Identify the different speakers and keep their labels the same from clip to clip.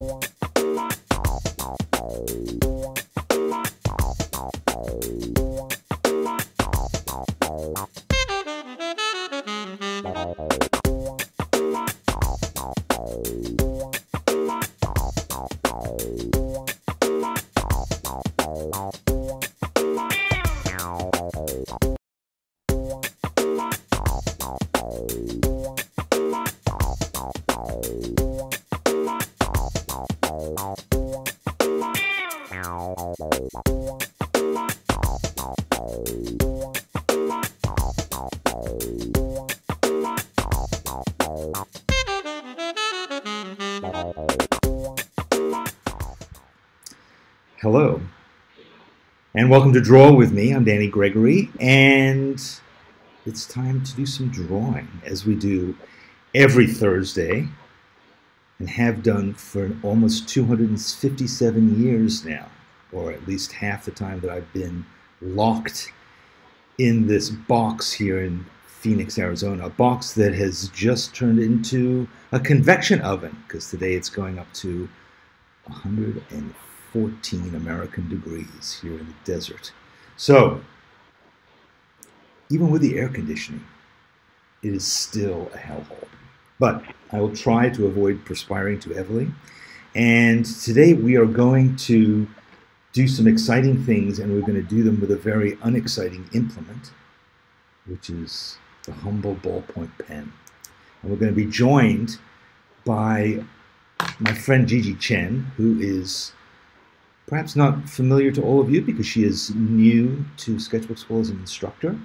Speaker 1: Hello, and welcome to Draw with me. I'm Danny Gregory, and it's time to do some drawing as we do every Thursday and have done for almost 257 years now, or at least half the time that I've been locked in this box here in Phoenix, Arizona, a box that has just turned into a convection oven because today it's going up to 150 14 American degrees here in the desert. So, even with the air conditioning, it is still a hellhole. But I will try to avoid perspiring too heavily. And today we are going to do some exciting things, and we're going to do them with a very unexciting implement, which is the humble ballpoint pen. And we're going to be joined by my friend Gigi Chen, who is perhaps not familiar to all of you because she is new to Sketchbook Skool as an instructor,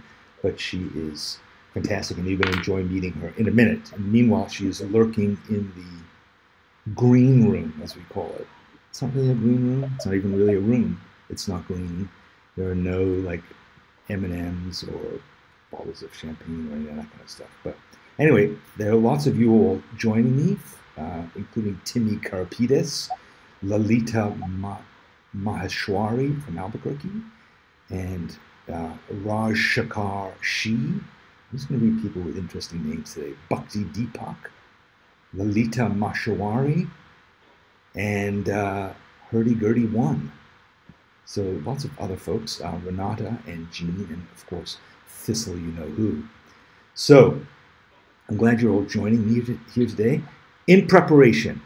Speaker 1: but she is fantastic and you're going to enjoy meeting her in a minute. And meanwhile, she is lurking in the green room, as we call it. It's not really a green room. It's not even really a room. It's not green. There are no like M&Ms or bottles of champagne or any of that kind of stuff. But anyway, there are lots of you all joining me, uh, including Timmy Karapides, Lalita Ma Maheshwari from Albuquerque, and uh, Raj Shakar Shi. I'm going to read people with interesting names today. Bhakti Deepak, Lalita Mashawari, and uh, Hurdy Gurdy One. So lots of other folks, uh, Renata and Jean, and of course Thistle, you know who. So I'm glad you're all joining me here today in preparation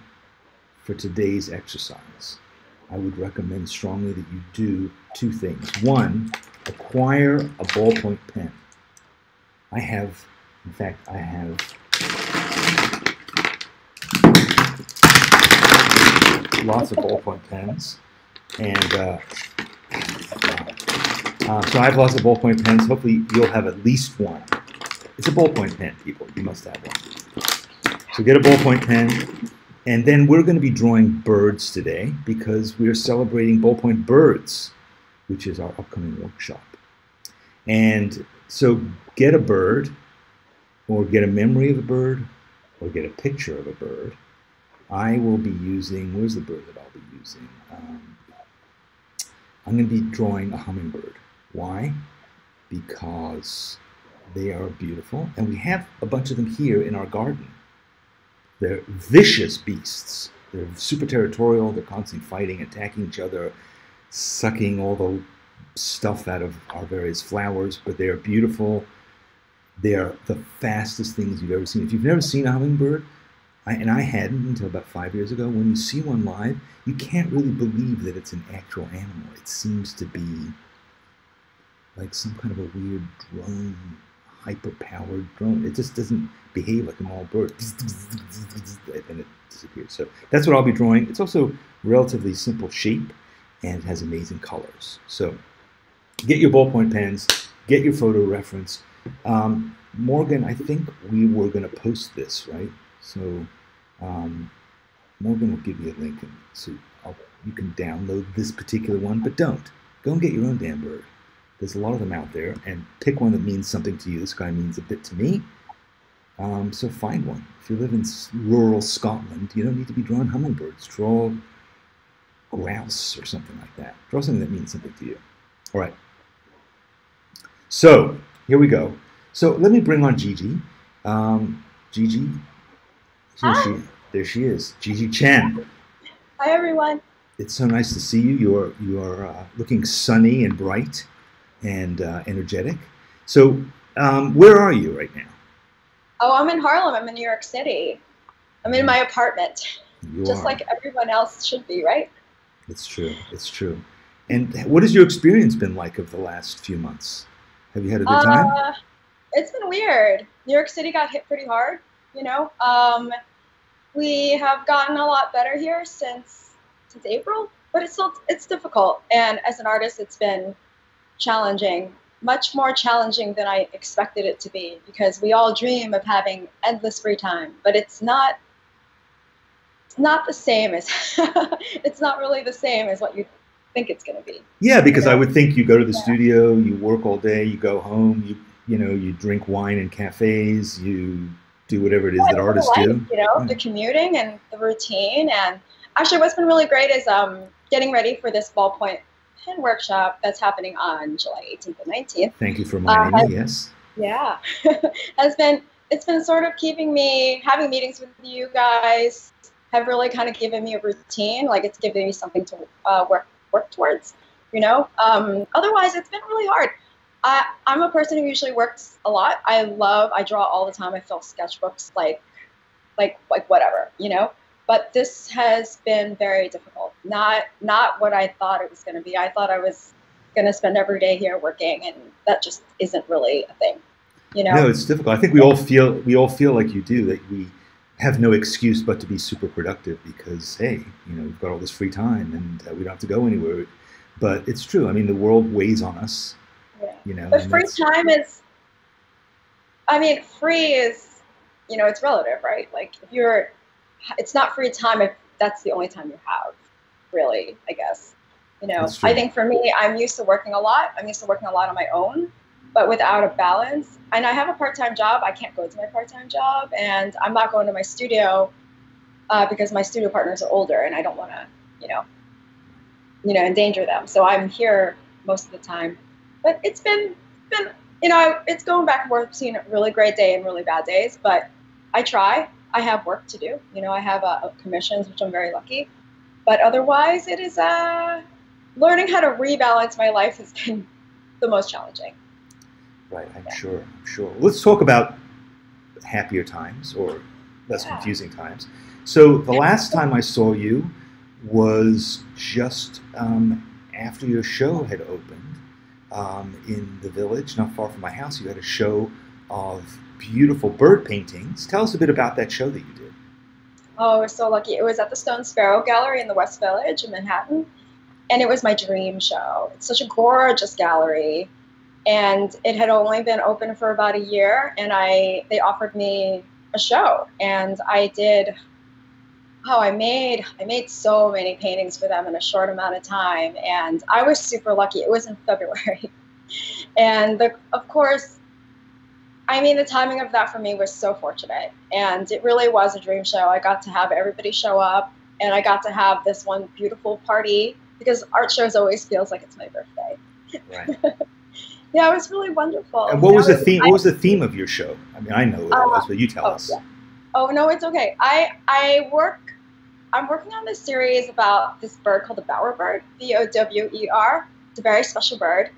Speaker 1: for today's exercise. I would recommend strongly that you do two things. One, acquire a ballpoint pen. I have, in fact, I have lots of ballpoint pens, and uh, uh, so I have lots of ballpoint pens. Hopefully, you'll have at least one. It's a ballpoint pen, people. You must have one. So get a ballpoint pen and then we're going to be drawing birds today because we're celebrating Ballpoint Birds, which is our upcoming workshop. And so get a bird, or get a memory of a bird, or get a picture of a bird. I will be using, where's the bird that I'll be using? Um, I'm going to be drawing a hummingbird. Why? Because they are beautiful, and we have a bunch of them here in our garden. They're vicious beasts. They're super territorial. They're constantly fighting, attacking each other, sucking all the stuff out of our various flowers. But they are beautiful. They are the fastest things you've ever seen. If you've never seen a hummingbird, I, and I hadn't until about five years ago, when you see one live, you can't really believe that it's an actual animal. It seems to be like some kind of a weird drone hyper-powered drone. It just doesn't behave like a normal bird, and it disappears. So that's what I'll be drawing. It's also relatively simple shape, and it has amazing colors. So get your ballpoint pens, get your photo reference. Um, Morgan, I think we were going to post this, right? So um, Morgan will give you a link, and so I'll, you can download this particular one, but don't. Go and get your own damn bird. There's a lot of them out there, and pick one that means something to you. This guy means a bit to me. Um, so find one. If you live in rural Scotland, you don't need to be drawing hummingbirds. Draw grouse or something like that. Draw something that means something to you. All right. So here we go. So let me bring on Gigi. Um, Gigi, here she, there she is. Gigi Chen.
Speaker 2: Hi, everyone.
Speaker 1: It's so nice to see you. You're you are uh, looking sunny and bright and uh, energetic. So, um, where are you right now?
Speaker 2: Oh, I'm in Harlem. I'm in New York City. I'm in my apartment,
Speaker 1: You
Speaker 2: just
Speaker 1: are.
Speaker 2: like everyone else should be, right?
Speaker 1: It's true. It's true. And what has your experience been like of the last few months? Have you had a good time?
Speaker 2: Uh, it's been weird. New York City got hit pretty hard, you know. Um, we have gotten a lot better here since since April, but it's still it's difficult. And as an artist, it's been challenging, much more challenging than I expected it to be, because we all dream of having endless free time, but it's not. It's not the same as. it's not really the same as what you think it's going to be.
Speaker 1: Yeah, because I
Speaker 2: know?
Speaker 1: would think you go to the
Speaker 2: Yeah.
Speaker 1: studio, you work all day, you go home, you you know, you drink wine in cafes, you do whatever it is that artists
Speaker 2: like,
Speaker 1: do.
Speaker 2: You know,
Speaker 1: Yeah.
Speaker 2: the commuting and the routine. And actually, what's been really great is um, getting ready for this ballpoint pen workshop that's happening on July 18th and 19th.
Speaker 1: Thank you for reminding
Speaker 2: Uh,
Speaker 1: me. Yes.
Speaker 2: Yeah, has been it's been sort of keeping me having meetings with you guys have really kind of given me a routine. Like it's giving me something to uh, work work towards. You know. Um, otherwise, it's been really hard. I, I'm a person who usually works a lot. I love, I draw all the time. I fill sketchbooks like, like, like whatever, you know. But this has been very difficult. Not, not what I thought it was going to be. I thought I was going to spend every day here working, and that just isn't really a thing, you know.
Speaker 1: No, it's difficult. I think we all feel we all feel like you do that we have no excuse but to be super productive because hey, you know, we've got all this free time and uh, we don't have to go anywhere. But it's true. I mean, the world weighs on us.
Speaker 2: Yeah.
Speaker 1: You know.
Speaker 2: But free time is, I mean, free is, you know, it's relative, right? Like if you're, it's not free time if that's the only time you have, really, I guess. You know, I think for me, I'm used to working a lot. I'm used to working a lot on my own, but without a balance. And I have a part-time job. I can't go to my part-time job, and I'm not going to my studio uh, because my studio partners are older, and I don't want to, you know, you know, endanger them. So I'm here most of the time. But it's been been you know it's going back and forth between a really great day and really bad days. But I try. I have work to do. You know, I have uh, commissions, which I'm very lucky. But otherwise, it is uh, learning how to rebalance my life has been the most challenging.
Speaker 1: Right, I'm sure. I'm sure. Let's talk about happier times or less
Speaker 2: Yeah.
Speaker 1: confusing times. So the last time I saw you was just um, after your show had opened um, in the village, not far from my house. You had a show of beautiful bird paintings. Tell us a bit about that show that you did.
Speaker 2: Oh, we're so lucky. It was at the Stone Sparrow Gallery in the West Village in Manhattan. And it was my dream show. It's such a gorgeous gallery. And it had only been open for about a year. And I they offered me a show. And I did oh, I made I made so many paintings for them in a short amount of time. And I was super lucky. It was in February. And the, of course, I mean, the timing of that for me was so fortunate. And it really was a dream show. I got to have everybody show up, and I got to have this one beautiful party because art shows always feels like it's my birthday.
Speaker 1: Right.
Speaker 2: Yeah, it was really wonderful.
Speaker 1: And what was
Speaker 2: That
Speaker 1: the theme?
Speaker 2: I-
Speaker 1: What was the theme of your show? I mean, I know what it was, uh, but you tell
Speaker 2: oh,
Speaker 1: us.
Speaker 2: yeah. Oh no, it's okay. I I work. I'm working on this series about this bird called the bowerbird, B O W E R. It's a very special bird.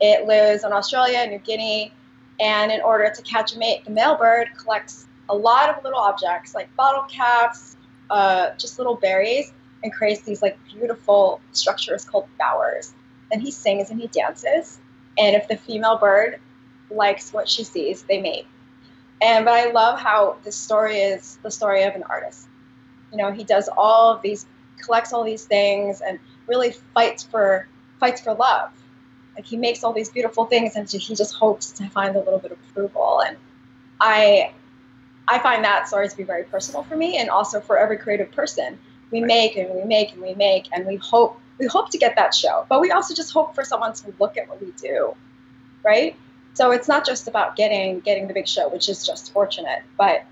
Speaker 2: It lives in Australia, New Guinea, and in order to catch a mate, the male bird collects a lot of little objects like bottle caps, uh, just little berries, and creates these like beautiful structures called bowers. Then he sings and he dances, and if the female bird likes what she sees, they mate. And but I love how this story is the story of an artist. You know, he does all of these, collects all these things, and really fights for fights for love. Like he makes all these beautiful things, and he just hopes to find a little bit of approval. And I, I find that story to be very personal for me, and also for every creative person. We make and we make and we make, and we hope we hope to get that show, but we also just hope for someone to look at what we do, right? So it's not just about getting getting the big show, which is just fortunate, but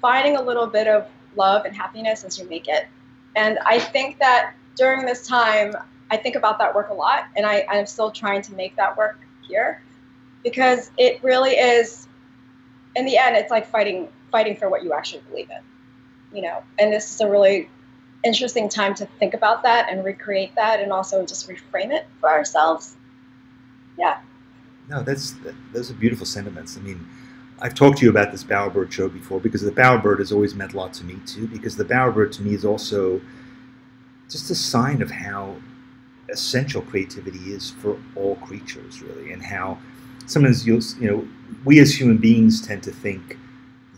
Speaker 2: finding a little bit of love and happiness as you make it. And I think that during this time, I think about that work a lot, and I, I'm still trying to make that work here because it really is. In the end, it's like fighting fighting for what you actually believe in, you know. And this is a really interesting time to think about that and recreate that and also just reframe it for ourselves. Yeah.
Speaker 1: No, that's those are beautiful sentiments. I mean, I've talked to you about this bowerbird show before because the bowerbird has always meant a lot to me too. Because the bowerbird to me is also just a sign of how essential creativity is for all creatures, really, and how sometimes you'll you know we as human beings tend to think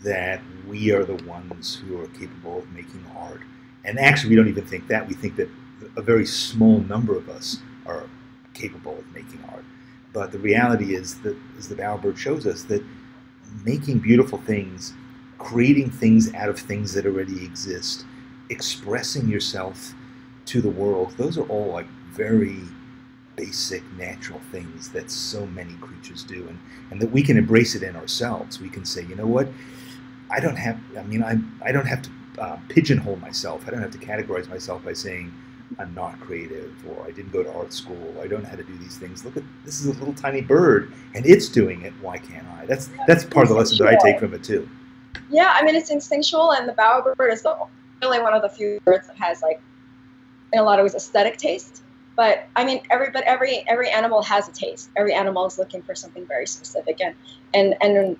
Speaker 1: that we are the ones who are capable of making art, and actually we don't even think that. We think that a very small number of us are capable of making art. But the reality is that, as the bowerbird shows us, that making beautiful things, creating things out of things that already exist, expressing yourself to the world, those are all like very basic natural things that so many creatures do and, and that we can embrace it in ourselves. We can say, you know what, I don't have, I mean, I, I don't have to uh, pigeonhole myself. I don't have to categorize myself by saying, I'm not creative, or I didn't go to art school, I don't know how to do these things. Look at this is a little tiny bird, and it's doing it. Why can't I? That's that's part of the lesson that I take from it too.
Speaker 2: Yeah, I mean it's instinctual, and the bowerbird is the, really one of the few birds that has like, in a lot of ways, aesthetic taste. But I mean, every but every every animal has a taste. Every animal is looking for something very specific, and and and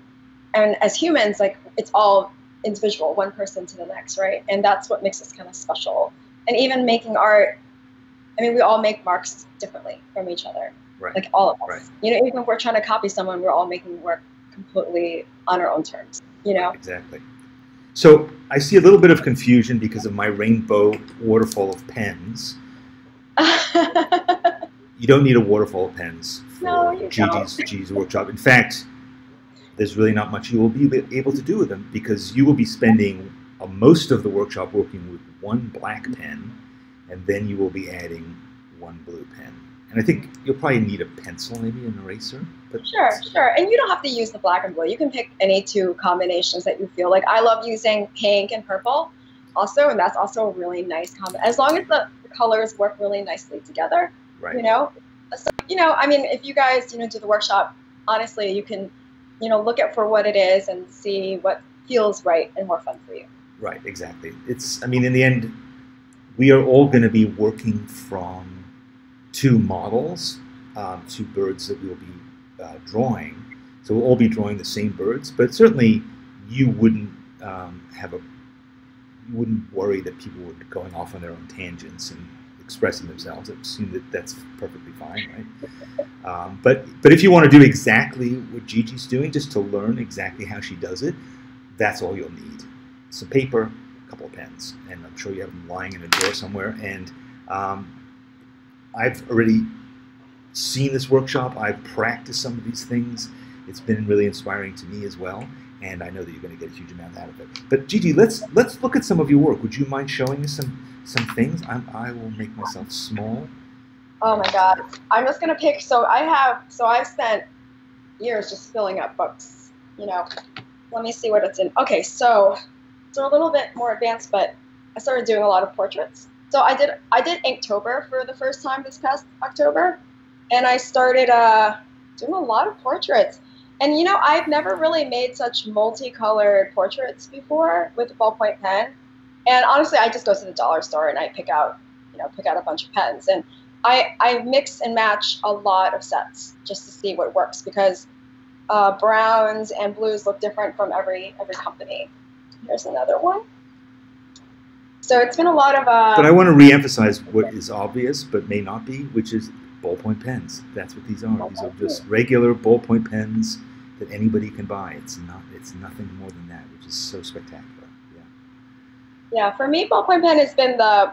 Speaker 2: and as humans, like it's all individual, one person to the next, right? And that's what makes us kind of special and even making art i mean we all make marks differently from each other
Speaker 1: right.
Speaker 2: like all of us
Speaker 1: right.
Speaker 2: you know even if we're trying to copy someone we're all making work completely on our own terms you know
Speaker 1: exactly so i see a little bit of confusion because of my rainbow waterfall of pens you don't need a waterfall of pens for
Speaker 2: no,
Speaker 1: Gigi's workshop. In fact, there's really not much you will be able to do with them because you will be spending uh, most of the workshop working with one black pen, and then you will be adding one blue pen. And I think you'll probably need a pencil, maybe an eraser.
Speaker 2: But sure, sure. And you don't have to use the black and blue. You can pick any two combinations that you feel like. I love using pink and purple also, and that's also a really nice combo. As long as the colors work really nicely together,
Speaker 1: right.
Speaker 2: you know. So, you know, I mean, if you guys, you know, do the workshop, honestly, you can, you know, look at for what it is and see what feels right and more fun for you.
Speaker 1: Right, exactly. It's, I mean, in the end, we are all going to be working from two models, um, two birds that we'll be uh, drawing. So we'll all be drawing the same birds, but certainly you wouldn't um, have a, wouldn't worry that people were going off on their own tangents and expressing themselves. I assume that that's perfectly fine, right? Um, but but if you want to do exactly what Gigi's doing, just to learn exactly how she does it, that's all you'll need some paper, a couple of pens, and I'm sure you have them lying in a drawer somewhere. And um, I've already seen this workshop. I've practiced some of these things. It's been really inspiring to me as well, and I know that you're going to get a huge amount out of it. But Gigi, let's let's look at some of your work. Would you mind showing us some some things? I'm, I will make myself small.
Speaker 2: Oh my God! I'm just gonna pick. So I have. So I've spent years just filling up books. You know, let me see what it's in. Okay, so so a little bit more advanced, but I started doing a lot of portraits. So I did I did Inktober for the first time this past October, and I started uh, doing a lot of portraits. And you know, I've never really made such multicolored portraits before with a ballpoint pen. And honestly, I just go to the dollar store and I pick out, you know, pick out a bunch of pens. And I, I mix and match a lot of sets just to see what works because uh, browns and blues look different from every every company. Here's another one. So it's been a lot of. Uh,
Speaker 1: but I want to reemphasize what is obvious but may not be, which is ballpoint pens. That's what these are. These are just regular ballpoint pens that anybody can buy. It's not. It's nothing more than that, which is so spectacular. Yeah.
Speaker 2: Yeah, for me, ballpoint pen has been the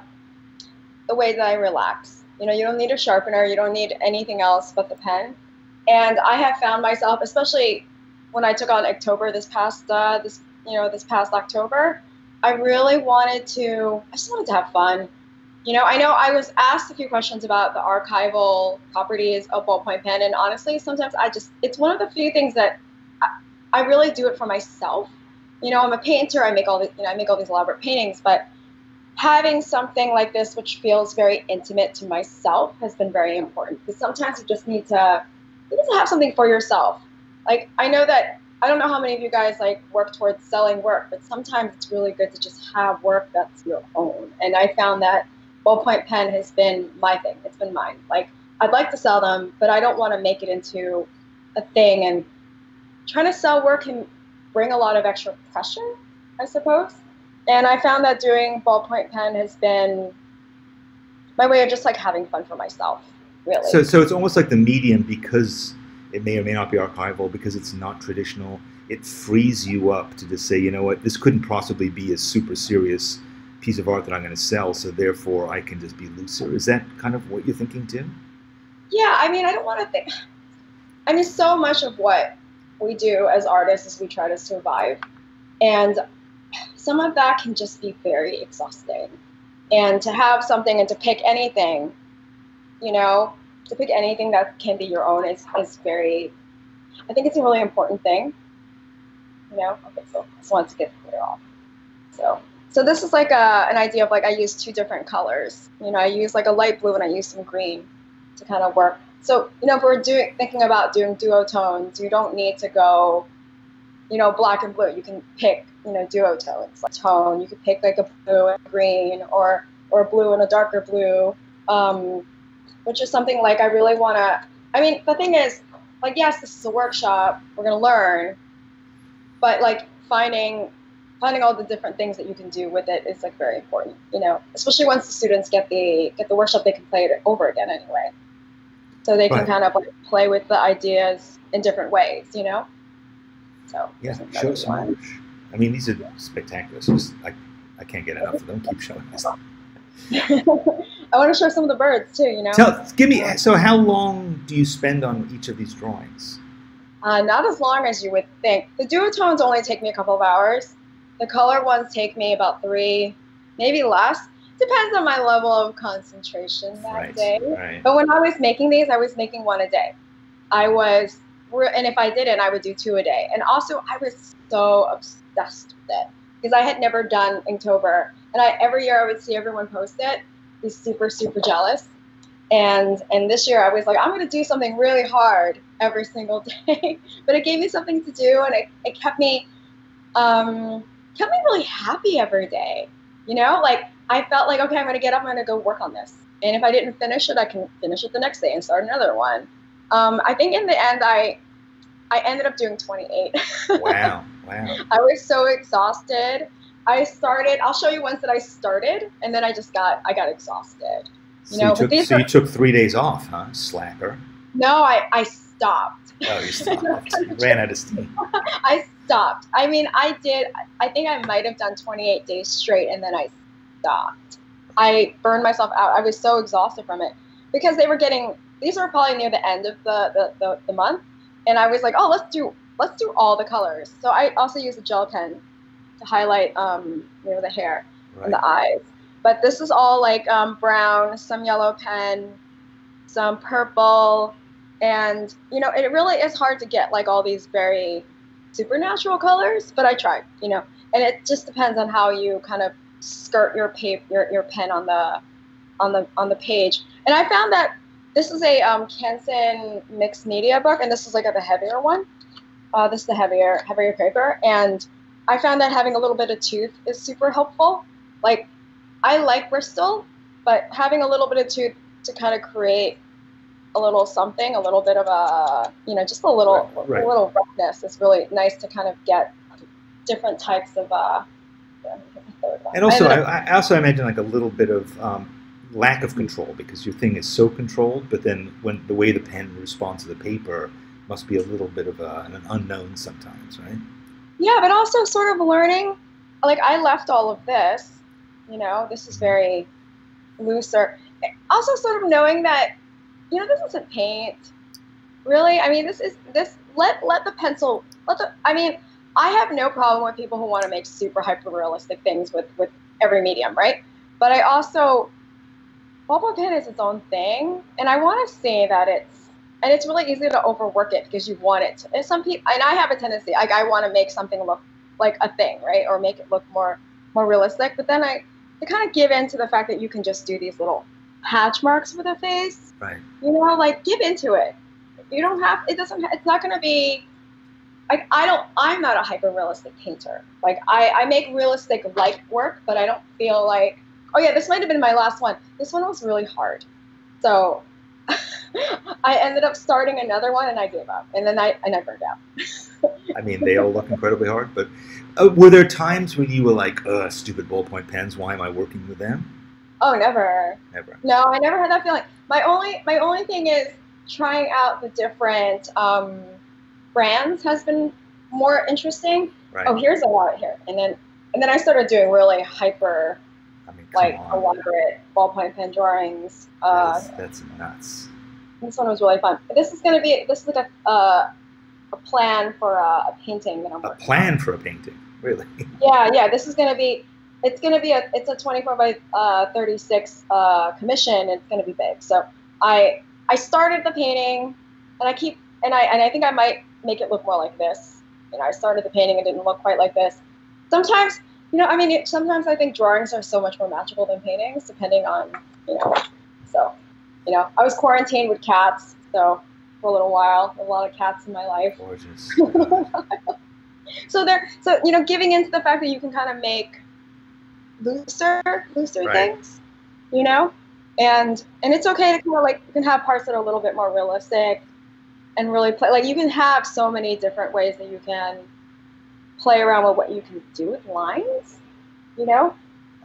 Speaker 2: the way that I relax. You know, you don't need a sharpener. You don't need anything else but the pen. And I have found myself, especially when I took on Inktober this past uh, this you know, this past October, I really wanted to, I just wanted to have fun. You know, I know I was asked a few questions about the archival properties of ballpoint pen, and honestly, sometimes I just, it's one of the few things that I, I really do it for myself. You know, I'm a painter, I make all these, you know, I make all these elaborate paintings, but having something like this, which feels very intimate to myself, has been very important because sometimes you just need to, you need to have something for yourself. Like, I know that I don't know how many of you guys like work towards selling work, but sometimes it's really good to just have work that's your own. And I found that ballpoint pen has been my thing. It's been mine. Like I'd like to sell them, but I don't want to make it into a thing. And trying to sell work can bring a lot of extra pressure, I suppose. And I found that doing ballpoint pen has been my way of just like having fun for myself, really.
Speaker 1: So, so it's almost like the medium because it may or may not be archival because it's not traditional. It frees you up to just say, you know what, this couldn't possibly be a super serious piece of art that I'm going to sell, so therefore I can just be looser. Is that kind of what you're thinking too?
Speaker 2: Yeah, I mean, I don't want to think. I mean, so much of what we do as artists is we try to survive, and some of that can just be very exhausting. And to have something and to pick anything, you know, to pick anything that can be your own is, is very, I think it's a really important thing. You know, okay, so I just wanted to get clear off. So, so this is like a, an idea of like I use two different colors. You know, I use like a light blue and I use some green to kind of work. So, you know, if we're doing thinking about doing duotones, you don't need to go, you know, black and blue. You can pick, you know, duotones, like tone. You could pick like a blue and green, or or blue and a darker blue. Um, which is something like I really want to. I mean, the thing is, like, yes, this is a workshop. We're gonna learn, but like finding finding all the different things that you can do with it is like very important. You know, especially once the students get the get the workshop, they can play it over again anyway, so they can
Speaker 1: Right.
Speaker 2: kind of like play with the ideas in different ways. You know. So
Speaker 1: Yeah, show some more. I mean, these are spectacular. So just, I, I can't get enough of them. Keep showing us.
Speaker 2: I want to show some of the birds too. You know.
Speaker 1: Tell, give me. So, how long do you spend on each of these drawings?
Speaker 2: Uh, not as long as you would think. The duotones only take me a couple of hours. The color ones take me about three, maybe less. Depends on my level of concentration that
Speaker 1: Right.
Speaker 2: day.
Speaker 1: Right.
Speaker 2: But when I was making these, I was making one a day. I was, and if I didn't, I would do two a day. And also, I was so obsessed with it because I had never done Inktober, and I every year I would see everyone post it, be super super jealous. And and this year I was like, I'm gonna do something really hard every single day, but it gave me something to do, and it, it kept me um, kept me really happy every day. You know, like I felt like okay, I'm gonna get up, I'm gonna go work on this, and if I didn't finish it, I can finish it the next day and start another one. Um, I think in the end, I I ended up doing 28.
Speaker 1: Wow. Wow.
Speaker 2: I was so exhausted. I started. I'll show you ones that I started, and then I just got I got exhausted.
Speaker 1: So
Speaker 2: know,
Speaker 1: you took, so
Speaker 2: are-
Speaker 1: you took three days off, huh? Slacker.
Speaker 2: No, I I stopped.
Speaker 1: Oh, you stopped. You ran out of steam.
Speaker 2: I stopped. I mean, I did. I think I might have done 28 days straight, and then I stopped. I burned myself out. I was so exhausted from it because they were getting. These were probably near the end of the the, the, the month, and I was like, oh, let's do let's do all the colors. So I also used a gel pen to highlight, um, you know, the hair and the eyes. But this is all like um, brown, some yellow pen, some purple, and you know, it really is hard to get like all these very supernatural colors. But I tried, you know, and it just depends on how you kind of skirt your paper, your, your pen on the on the on the page. And I found that this is a um, Canson mixed media book, and this is like a, the heavier one. Uh, this is the heavier heavier paper, and I found that having a little bit of tooth is super helpful. Like, I like Bristol, but having a little bit of tooth to kind of create a little something, a little bit of a, you know, just a little,
Speaker 1: Right, right.
Speaker 2: a little roughness It's really nice to kind of get different types of. Uh, yeah, the third one.
Speaker 1: And also, I, I also imagine like a little bit of um, lack of control because your thing is so controlled, but then when the way the pen responds to the paper must be a little bit of a, an unknown sometimes, right?
Speaker 2: yeah, but also sort of learning. Like I left all of this, you know, this is very looser. Also, sort of knowing that, you know, this isn't paint. Really, I mean, this is this. Let let the pencil. Let the. I mean, I have no problem with people who want to make super hyper realistic things with with every medium, right? But I also, ballpoint pen is its own thing, and I want to say that it's and it's really easy to overwork it because you want it. To, and some people, and I have a tendency, like I want to make something look like a thing, right, or make it look more more realistic. But then I, I kind of give in to the fact that you can just do these little hatch marks with a face.
Speaker 1: Right.
Speaker 2: You know, like give into it. You don't have. It doesn't. It's not going to be. like I don't I'm not a hyper realistic painter. Like I, I make realistic like work, but I don't feel like oh yeah, this might have been my last one. This one was really hard. So I ended up starting another one and I gave up. And then I and I burned out.
Speaker 1: I mean, they all look incredibly hard, but uh, were there times when you were like, "Ugh, stupid ballpoint pens. Why am I working with them?"
Speaker 2: Oh, never.
Speaker 1: Never.
Speaker 2: No, I never had that feeling. My only my only thing is trying out the different um, brands has been more interesting.
Speaker 1: Right.
Speaker 2: Oh, here's a lot here, and then and then I started doing really hyper,
Speaker 1: I mean,
Speaker 2: like
Speaker 1: on.
Speaker 2: elaborate ballpoint pen drawings. Uh,
Speaker 1: that's, that's nuts.
Speaker 2: this one was really fun. This is gonna be this is like a uh, a plan for uh, a painting that I'm
Speaker 1: A plan for a painting, really.
Speaker 2: Yeah, yeah. This is gonna be. It's gonna be a. It's a 24 by uh, 36 uh, commission. It's gonna be big. So I I started the painting, and I keep and I and I think I might make it look more like this. You know, I started the painting. It didn't look quite like this. Sometimes, you know, I mean, it, sometimes I think drawings are so much more magical than paintings, depending on you know. So, you know, I was quarantined with cats, so for a little while, a lot of cats in my life.
Speaker 1: Gorgeous.
Speaker 2: so there so you know giving into the fact that you can kind of make looser looser
Speaker 1: Right.
Speaker 2: things you know and and it's okay to kind of like you can have parts that are a little bit more realistic and really play like you can have so many different ways that you can play around with what you can do with lines you know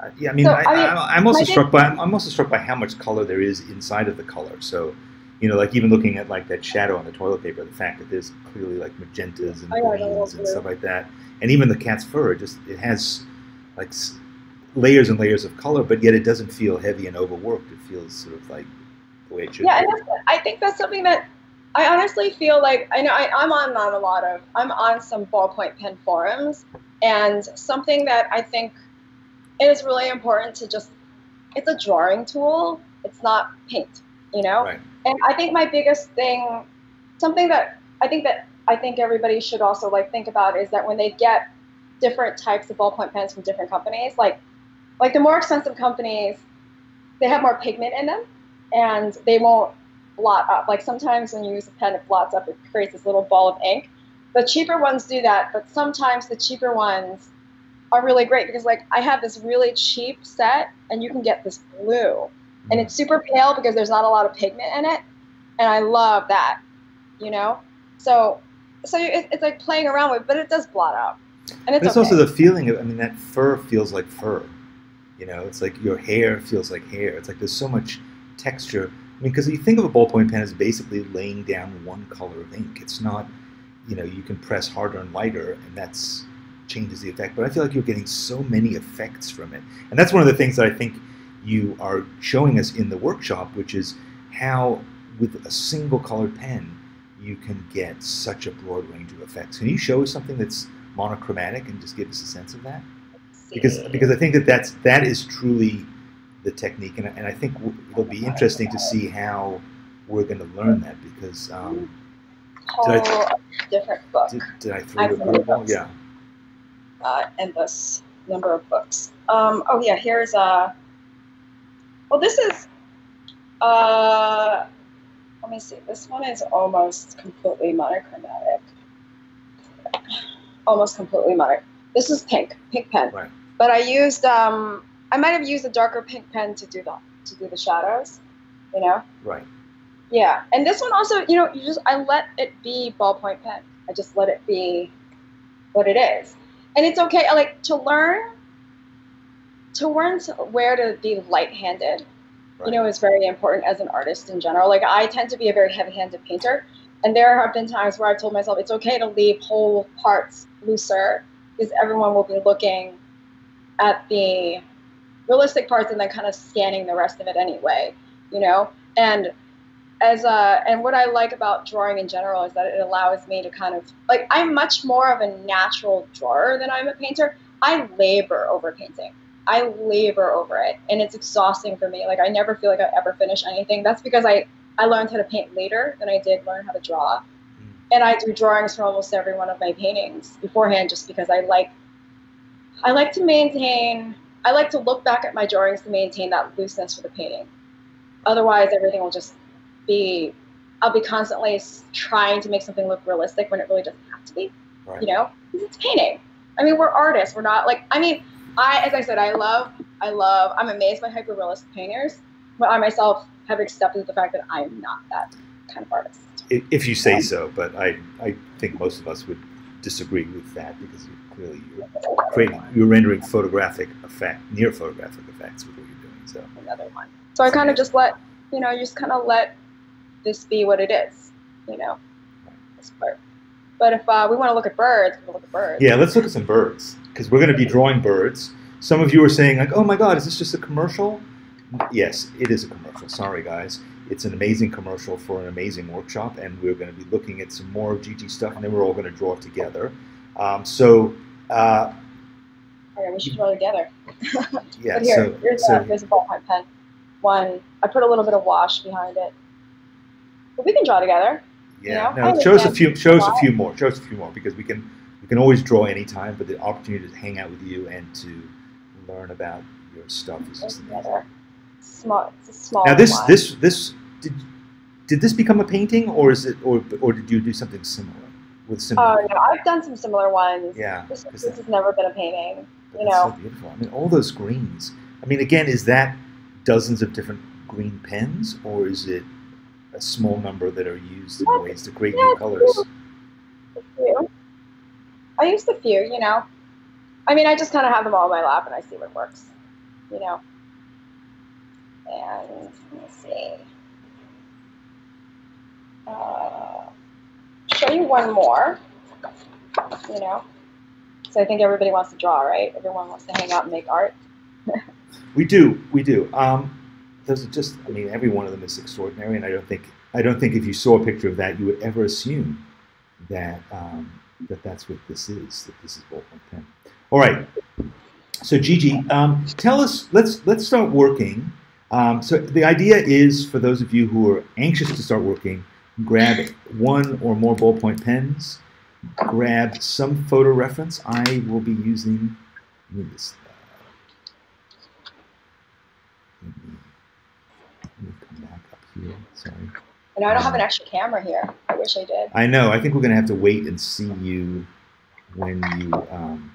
Speaker 1: Uh, yeah, I mean,
Speaker 2: So,
Speaker 1: I,
Speaker 2: I mean,
Speaker 1: I, I'm also struck by I'm also struck by how much color there is inside of the color. So, you know, like even looking at like that shadow on the toilet paper, the fact that there's clearly like magentas and
Speaker 2: Oh,
Speaker 1: greens and
Speaker 2: blue.
Speaker 1: stuff like that, and even the cat's fur, it just it has like layers and layers of color, but yet it doesn't feel heavy and overworked. It feels sort of like the way it should.
Speaker 2: yeah and i think that's something that i honestly feel like i know I, i'm on, on a lot of i'm on some ballpoint pen forums and something that i think is really important to just it's a drawing tool it's not paint you know
Speaker 1: Right.
Speaker 2: and i think my biggest thing something that i think that i think everybody should also like think about is that when they get different types of ballpoint pens from different companies like like the more expensive companies they have more pigment in them and they won't blot up. Like sometimes when you use a pen it blots up it creates this little ball of ink. The cheaper ones do that but sometimes the cheaper ones are really great because like i have this really cheap set and you can get this blue. And mm. it's super pale because there's not a lot of pigment in it and i love that you know? So so it, it's like playing around with but it does blot out and it's,
Speaker 1: But it's
Speaker 2: okay.
Speaker 1: also the feeling of, I mean, that fur feels like fur. You know, it's like your hair feels like hair. It's like there's so much texture. I mean, because you think of a ballpoint pen as basically laying down one color of ink. It's not, you know, you can press harder and lighter, and that's changes the effect. But I feel like you're getting so many effects from it, and that's one of the things that I think you are showing us in the workshop, which is how with a single colored pen you can get such a broad range of effects. Can you show us something that's monochromatic and just give us a sense of that? Because because I think that that's that is truly the technique, and, I- and I think it'll be interesting to see how we're going to learn that. Because um,
Speaker 2: whole
Speaker 1: did I-
Speaker 2: different book
Speaker 1: did, did I throw
Speaker 2: I've read
Speaker 1: curveball? Yeah.
Speaker 2: uh, endless number of books. Um, oh yeah, here's a. Well, this is. Uh, let me see. This one is almost completely monochromatic. Almost completely mono. This is pink, pink pen.
Speaker 1: Right.
Speaker 2: But I used. Um, I might have used a darker pink pen to do the to do the shadows. You know.
Speaker 1: Right.
Speaker 2: Yeah, and this one also, you know, you just I let it be ballpoint pen. I just let it be what it is, and it's okay. Like to learn, to learn to, where to be light-handed.
Speaker 1: Right.
Speaker 2: You know, is very important as an artist in general. Like I tend to be a very heavy-handed painter, and there have been times where I've told myself it's okay to leave whole parts looser because everyone will be looking at the realistic parts and then kind of scanning the rest of it anyway. You know, and as a and what I like about drawing in general is that it allows me to kind of like I'm much more of a natural drawer than I'm a painter. I labor over painting. I labor over it and it's exhausting for me. Like I never feel like I ever finish anything. That's because I I learned how to paint later than I did learn how to draw.
Speaker 1: Mm.
Speaker 2: And I do drawings for almost every one of my paintings beforehand just because I like I like to maintain I like to look back at my drawings to maintain that looseness for the painting. Otherwise everything will just be I'll be constantly trying to make something look realistic when it really doesn't have to be.
Speaker 1: Right.
Speaker 2: You know, it's painting. I mean, we're artists. We're not like. I mean, I as I said, I love, I love. I'm amazed by hyper realistic painters, but I myself have accepted the fact that I'm not that kind of artist.
Speaker 1: If you say so, but I, I think most of us would disagree with that because clearly you're creating, you're rendering photographic effect, near photographic effects with what you're doing. So
Speaker 2: Another one. So I kind of just let, you know, you just kind of let this be what it is. You know, this part. But if uh, we want to look at birds, we can look at birds.
Speaker 1: yeah, let's look at some birds because we're going to be drawing birds. Some of you are saying like, "Oh my God, is this just a commercial?" Yes, it is a commercial. Sorry, guys. It's an amazing commercial for an amazing workshop, and we're going to be looking at some more of Gigi stuff, and then we're all going to draw together. Um, so, uh,
Speaker 2: Okay, we should draw together.
Speaker 1: yeah.
Speaker 2: but here,
Speaker 1: so,
Speaker 2: here's,
Speaker 1: so
Speaker 2: a, here's a ballpoint pen. One, I put a little bit of wash behind it. But we can draw together.
Speaker 1: Yeah,
Speaker 2: know? I
Speaker 1: no, show us a few. Show us a few more. Show us a few more because we can we can always draw anytime, but the opportunity to hang out with you and to learn about your stuff is just amazing.
Speaker 2: Small, it's a small
Speaker 1: Now this
Speaker 2: one.
Speaker 1: this this did did this become a painting or is it or or did you do something similar with similar?
Speaker 2: Oh, no, I've done some similar ones.
Speaker 1: yeah,
Speaker 2: This, this has never been a painting. you know.
Speaker 1: so beautiful. I mean, all those greens. I mean, again, is that dozens of different green pens or is it a small number that are used in ways to create
Speaker 2: yeah,
Speaker 1: new colors?
Speaker 2: A few. I used a few, you know. I mean, I just kind of have them all in my lap and I see what works, you know. And let's see. Uh, show you one more, you know. So I think everybody wants to draw, right? Everyone wants to hang out and make art.
Speaker 1: We do, we do. Um, those are just, I mean, every one of them is extraordinary, and I don't think, I don't think if you saw a picture of that, you would ever assume that um, that that's what this is. That this is ballpoint pen. All right. So Gigi, um, tell us. Let's let's start working. Um, so the idea is for those of you who are anxious to start working, grab one or more ballpoint pens. Grab some photo reference. I will be using. Let me just, uh, let me, let me come back up here. Sorry.
Speaker 2: And I don't have an extra camera here. I wish I did.
Speaker 1: I know. I think we're going to have to wait and see you when you. Um,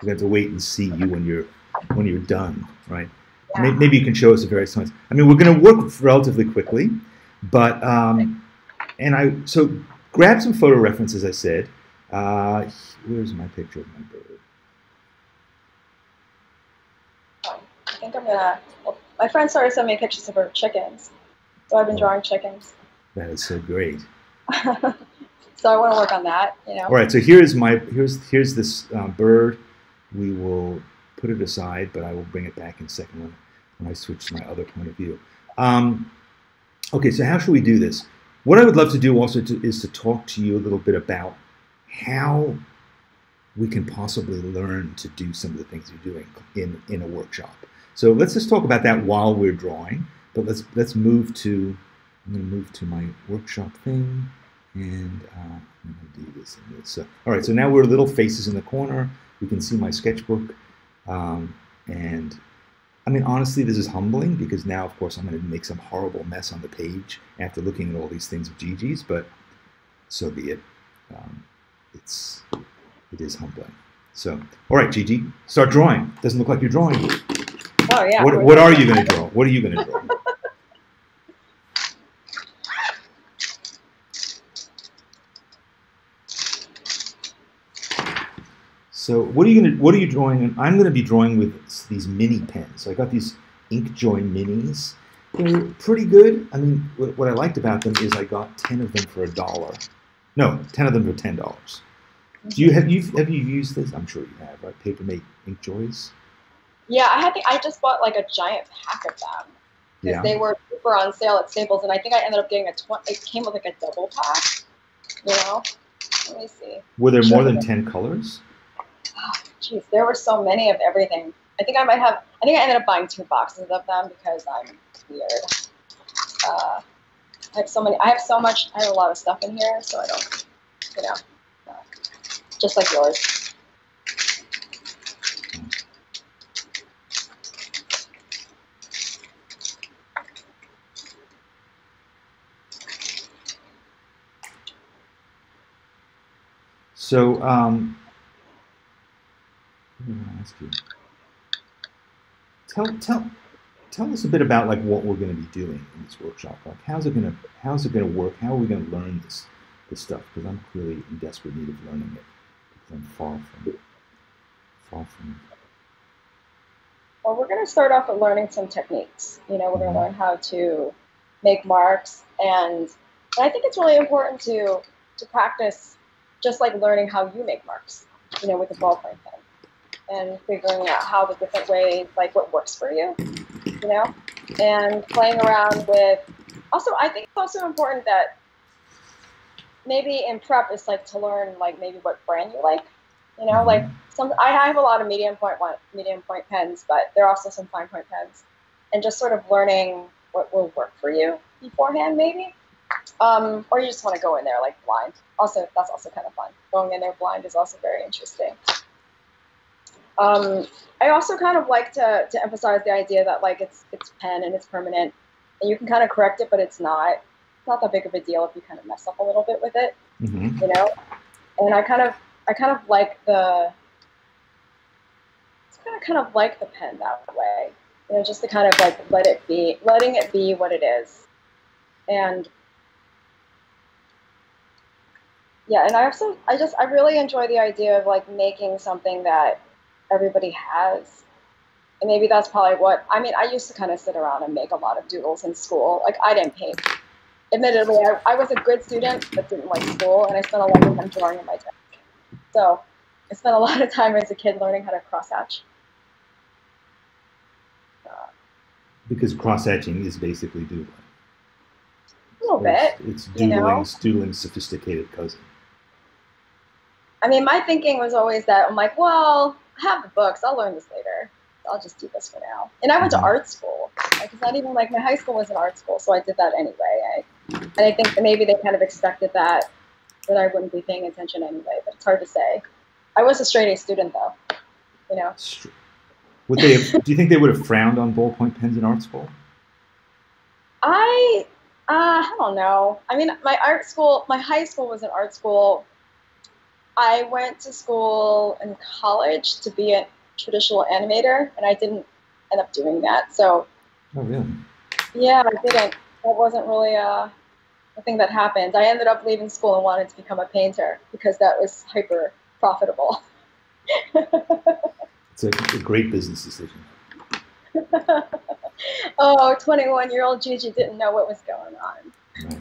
Speaker 1: we're going to have to wait and see you when you're when you're done, right?
Speaker 2: Yeah.
Speaker 1: Maybe you can show us at various times. I mean, we're going to work relatively quickly, but um, and I so grab some photo references. I said, uh, where's my picture of my bird?
Speaker 2: I think I'm gonna. Well, my friend started sending me pictures of her chickens, so I've been drawing chickens.
Speaker 1: That is so great.
Speaker 2: so I want to work on that. You know.
Speaker 1: All right, so here's my here's here's this uh, bird. We will put it aside, but I will bring it back in a second when, when I switch to my other point of view. Um, okay, so how should we do this? What I would love to do also to, is to talk to you a little bit about how we can possibly learn to do some of the things you're doing in, in a workshop. So let's just talk about that while we're drawing. But let's let's move to I'm to move to my workshop thing, and uh, I'm to do this and this. So, all right, so now we're little faces in the corner. We can see my sketchbook, um, and I mean honestly, this is humbling because now, of course, I'm going to make some horrible mess on the page after looking at all these things of Gigi's. But so be it. Um, it's it is humbling. So, all right, Gigi, start drawing. Doesn't look like you're drawing.
Speaker 2: Oh yeah.
Speaker 1: What, what are you going to draw? What are you going to draw? So what are you going to what are you drawing? I'm going to be drawing with these mini pens. So I got these Inkjoy minis. They're pretty good. I mean, what, what I liked about them is I got ten of them for a dollar. No, ten of them for ten dollars. Do you have you have you used this? I'm sure you have, right? Papermate Inkjoys.
Speaker 2: Yeah, I had. The, I just bought like a giant pack of them because
Speaker 1: Yeah.
Speaker 2: they were super on sale at Staples, and I think I ended up getting a. Tw- it came with like a double pack. You know. Let me see.
Speaker 1: Were there more than ten colors?
Speaker 2: Jeez, there were so many of everything. I think I might have. I think I ended up buying two boxes of them because I'm weird. Uh, I have so many. I have so much. I have a lot of stuff in here, so I don't. You know. uh, just like yours.
Speaker 1: So, um, I ask you? Tell, tell, tell us a bit about like what we're going to be doing in this workshop. Like, how's it going to, how's it going to work? How are we going to learn this, this stuff? Because I'm clearly in desperate need of learning it. Because I'm far from, far from.
Speaker 2: Well, we're going to start off with learning some techniques. You know, we're going to mm-hmm. learn how to make marks, and, and I think it's really important to to practice just like learning how you make marks. You know, with a ballpoint pen, and figuring out how the different ways, like what works for you. You know, and playing around with. Also, I think it's also important that maybe in prep it's like to learn like maybe what brand you like. You know, like some I have a lot of medium point one medium point pens, but there are also some fine point pens, and just sort of learning what will work for you beforehand, maybe. Um, or you just want to go in there like blind. Also, that's also kind of fun. Going in there blind is also very interesting. Um, I also kind of like to, to emphasize the idea that like it's it's pen and it's permanent, and you can kind of correct it, but it's not it's not that big of a deal if you kind of mess up a little bit with it,
Speaker 1: Mm-hmm.
Speaker 2: you know. And I kind of I kind of like the it's kind of kind of like the pen that way, you know, just to kind of like let it be, letting it be what it is, and yeah, and I also I just I really enjoy the idea of like making something that everybody has. And maybe that's probably what I mean. I used to kind of sit around and make a lot of doodles in school. Like I didn't paint. Admittedly, I, I was a good student but didn't like school, and I spent a lot of time drawing in my desk. So I spent a lot of time as a kid learning how to cross hatch.
Speaker 1: Because cross hatching is basically doodling.
Speaker 2: A little bit.
Speaker 1: It's, it's
Speaker 2: you know?
Speaker 1: sophisticated cousin.
Speaker 2: I mean, my thinking was always that I'm like, well, I have the books. I'll learn this later. I'll just do this for now. And I went to
Speaker 1: Mhm.
Speaker 2: art school. Like, it's not even like my high school was an art school, so I did that anyway. I, and I think maybe they kind of expected that that I wouldn't be paying attention anyway. But it's hard to say. I was a straight A student though. You know,
Speaker 1: Would they? Have, do you think they would have frowned on ballpoint pens in art school?
Speaker 2: I uh, I don't know. I mean, my art school, my high school was an art school. I went to school in college to be a traditional animator, and I didn't end up doing that. So
Speaker 1: Oh, really?
Speaker 2: yeah, I didn't. That wasn't really a, a thing that happened. I ended up leaving school and wanted to become a painter because that was hyper profitable.
Speaker 1: It's a, a great business decision.
Speaker 2: oh, 21 year old Gigi didn't know what was going on.
Speaker 1: Right?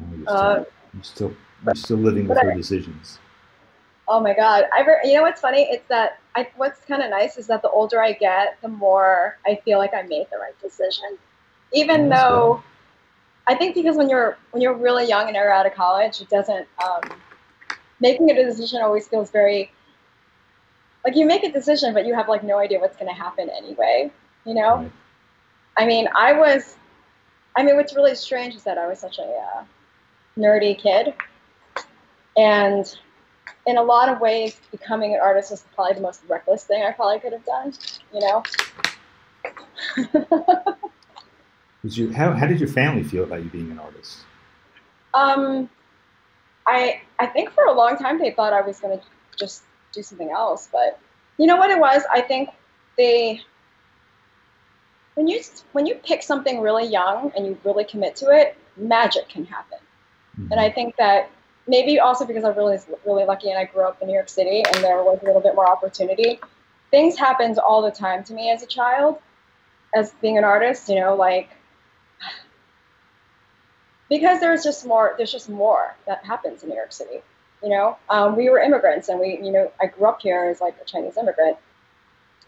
Speaker 1: Oh, you're,
Speaker 2: Uh,
Speaker 1: you're still you're still living with her decisions.
Speaker 2: Oh my God! I re- you know what's funny? It's that I what's kind of nice is that the older I get, the more I feel like I made the right decision. Even
Speaker 1: that's
Speaker 2: though I think because when you're when you're really young and you're out of college, it doesn't um, making a decision always feels very like you make a decision, but you have like no idea what's going to happen anyway. You know?
Speaker 1: Right.
Speaker 2: I mean, I was. I mean, what's really strange is that I was such a uh, nerdy kid, and in a lot of ways, becoming an artist was probably the most reckless thing I probably could have done. You know.
Speaker 1: Was your, how, how did your family feel about you being an artist?
Speaker 2: um, I I think for a long time they thought I was gonna just do something else, but you know what it was? I think they when you when you pick something really young and you really commit to it, magic can happen. And I think that maybe also because I really really lucky and I grew up in New York City and there was a little bit more opportunity. Things happened all the time to me as a child, as being an artist. You know, like because there's just more. There's just more that happens in New York City. You know, um, we were immigrants and we, you know, I grew up here as like a Chinese immigrant,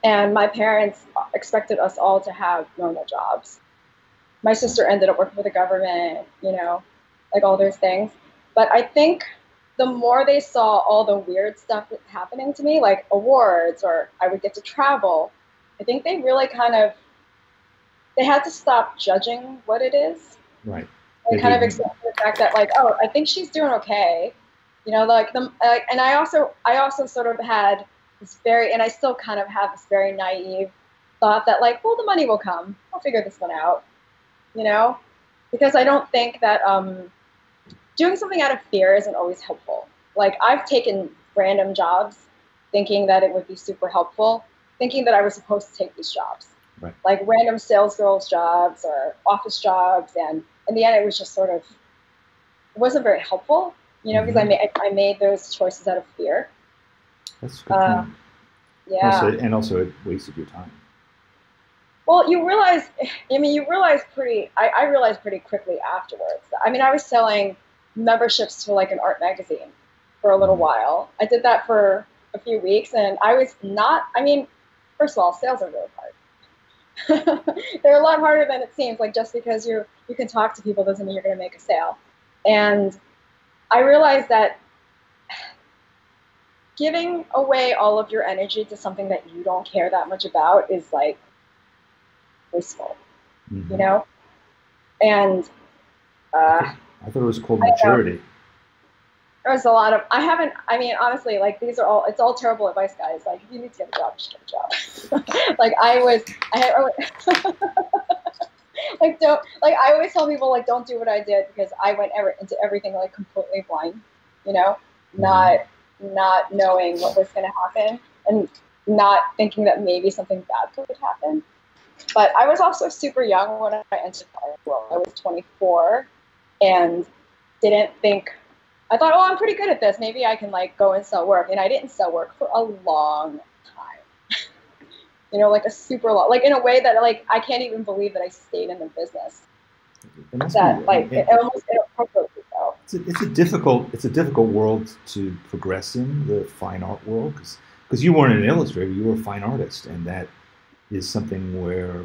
Speaker 2: and my parents expected us all to have normal jobs. My sister ended up working for the government. You know, like all those things. But I think the more they saw all the weird stuff happening to me, like awards or I would get to travel, I think they really kind of they had to stop judging what it is
Speaker 1: Right.
Speaker 2: and
Speaker 1: They
Speaker 2: kind of accept the fact that like, oh, I think she's doing okay. You know, like the and I also I also sort of had this very and I still kind of have this very naive thought that like, well, the money will come. I'll figure this one out. You know, because I don't think that um, doing something out of fear isn't always helpful. Like I've taken random jobs thinking that it would be super helpful, thinking that I was supposed to take these jobs.
Speaker 1: Right.
Speaker 2: Like random sales girls jobs or office jobs and in the end it was just sort of wasn't very helpful, you know, because
Speaker 1: Mhm.
Speaker 2: I made I made those choices out of fear.
Speaker 1: That's good.
Speaker 2: Uh. Yeah.
Speaker 1: Also, and also, it wasted your time.
Speaker 2: Well, you realize, I mean, you realize pretty, I, I realized pretty quickly afterwards. I mean, I was selling memberships to like an art magazine for a little while. I did that for a few weeks and I was not, I mean, first of all, sales are really hard. They're a lot harder than it seems. Like just because you you can talk to people doesn't mean you're going to make a sale. And I realized that giving away all of your energy to something that you don't care that much about is like wasteful,
Speaker 1: Mhm.
Speaker 2: you know? And uh,
Speaker 1: I thought it was called maturity.
Speaker 2: there was a lot of, I haven't, I mean, honestly, like these are all, it's all terrible advice, guys. Like if you need to get a job, just get a job. like I was, I had, like don't, like I always tell people like don't do what I did because I went ever into everything like completely blind, you know, mm-hmm. not, not knowing what was going to happen and not thinking that maybe something bad could happen. But I was also super young when I entered the world. I was 24 and didn't think I thought, oh, I'm pretty good at this. Maybe I can like go and sell work. And I didn't sell work for a long time. you know, like a super long, like in a way that like I can't even believe that I stayed in the business. That
Speaker 1: be,
Speaker 2: like
Speaker 1: it-
Speaker 2: it, almost inappropriately so.
Speaker 1: it's, a, it's a difficult it's a difficult world to progress in the fine art world because because you weren't an illustrator you were a fine artist and that is something where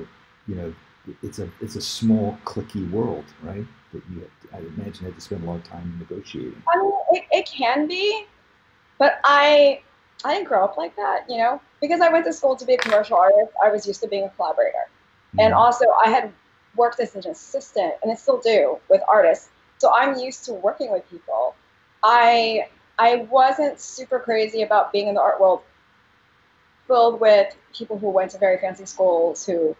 Speaker 1: you know it's a it's a small clicky world right that you to, I imagine had to spend a lot of time negotiating
Speaker 2: I mean, it, it can be, but I I didn't grow up like that, you know, because I went to school to be a commercial artist. I was used to being a collaborator. And
Speaker 1: Mhm.
Speaker 2: also, I had worked as an assistant, and I still do with artists. So I'm used to working with people. I I wasn't super crazy about being in the art world, filled with people who went to very fancy schools who,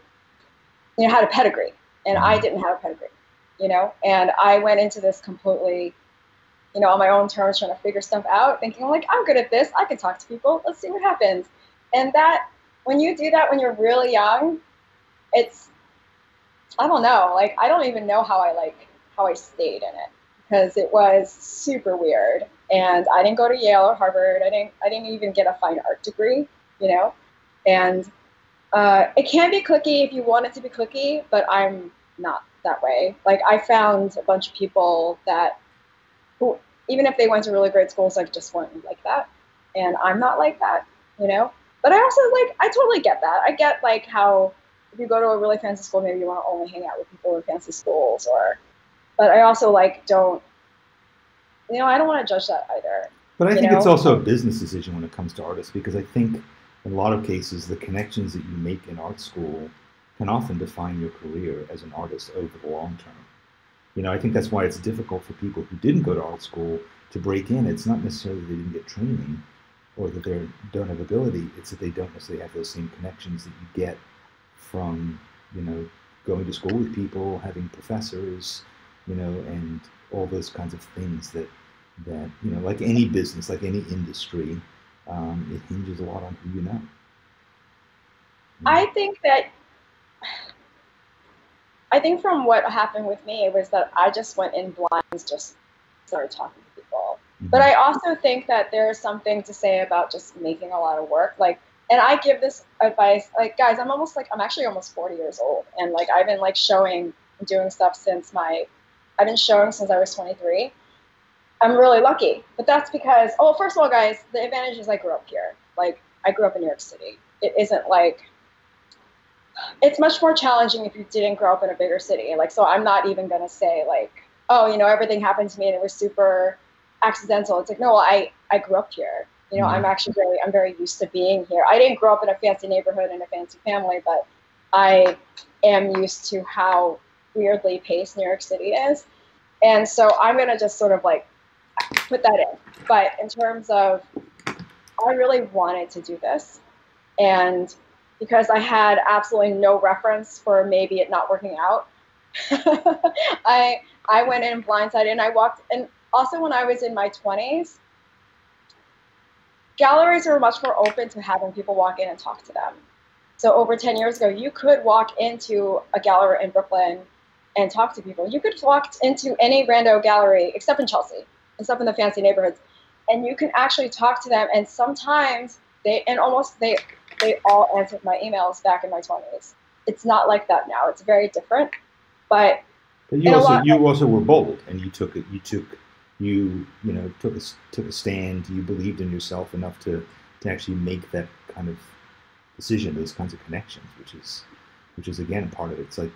Speaker 2: you know, had a pedigree, and I mm-hmm. didn't have a pedigree, you know. And I went into this completely, you know, on my own terms, trying to figure stuff out, thinking like I'm good at this. I can talk to people. Let's see what happens. And that when you do that when you're really young, it's I don't know. Like I don't even know how I like how I stayed in it because it was super weird. And I didn't go to Yale or Harvard. I didn't I didn't even get a fine art degree, you know. And uh, it can be clicky if you want it to be clicky, but I'm not that way. Like I found a bunch of people that who even if they went to really great schools, like just weren't like that. And I'm not like that, you know. But I also like I totally get that. I get like how if you go to a really fancy school, maybe you want to only hang out with people in fancy schools, or. But I also like don't. You know, I don't want to judge that either.
Speaker 1: But I think it's also a business decision when it comes to artists because I think in a lot of cases the connections that you make in art school can often define your career as an artist over the long term. You know, I think that's why it's difficult for people who didn't go to art school to break in. It's not necessarily that they didn't get training or that they don't have ability. It's that they don't necessarily have those same connections that you get from, you know, going to school with people, having professors, you know, and all those kinds of things that that you know, like any business, like any industry, um, it hinges a lot on who you know.
Speaker 2: I think that I think from what happened with me it was that I just went in blind and just started talking to people.
Speaker 1: Mhm.
Speaker 2: But I also think that there is something to say about just making a lot of work. Like, and I give this advice, like, guys, I'm almost like, I'm actually almost 40 years old. And like, I've been like showing and doing stuff since my, I've been showing since I was 23. I'm really lucky. But that's because, oh, first of all, guys, the advantage is I grew up here. Like, I grew up in New York City. It isn't like, it's much more challenging if you didn't grow up in a bigger city. Like, so I'm not even going to say, like, oh, you know, everything happened to me and it was super accidental. It's like, no, I, I grew up here. You know,
Speaker 1: Mhm.
Speaker 2: I'm actually very, I'm very used to being here. I didn't grow up in a fancy neighborhood and a fancy family, but I am used to how weirdly paced New York City is. And so I'm going to just sort of like put that in. But in terms of, I really wanted to do this. And because I had absolutely no reference for maybe it not working out, I I went in blindsided and I walked and also when I was in my 20s, galleries were much more open to having people walk in and talk to them. So over 10 years ago, you could walk into a gallery in Brooklyn and talk to people. You could walk into any rando gallery, except in Chelsea, except in the fancy neighborhoods, and you can actually talk to them. And sometimes they, and almost they, they all answered my emails back in my 20s. It's not like that now. It's very different. But,
Speaker 1: but you also you also were bold, and you took it. You took you you know took a took a stand. You believed in yourself enough to to actually make that kind of decision, those kinds of connections, which is which is again part of it. It's like,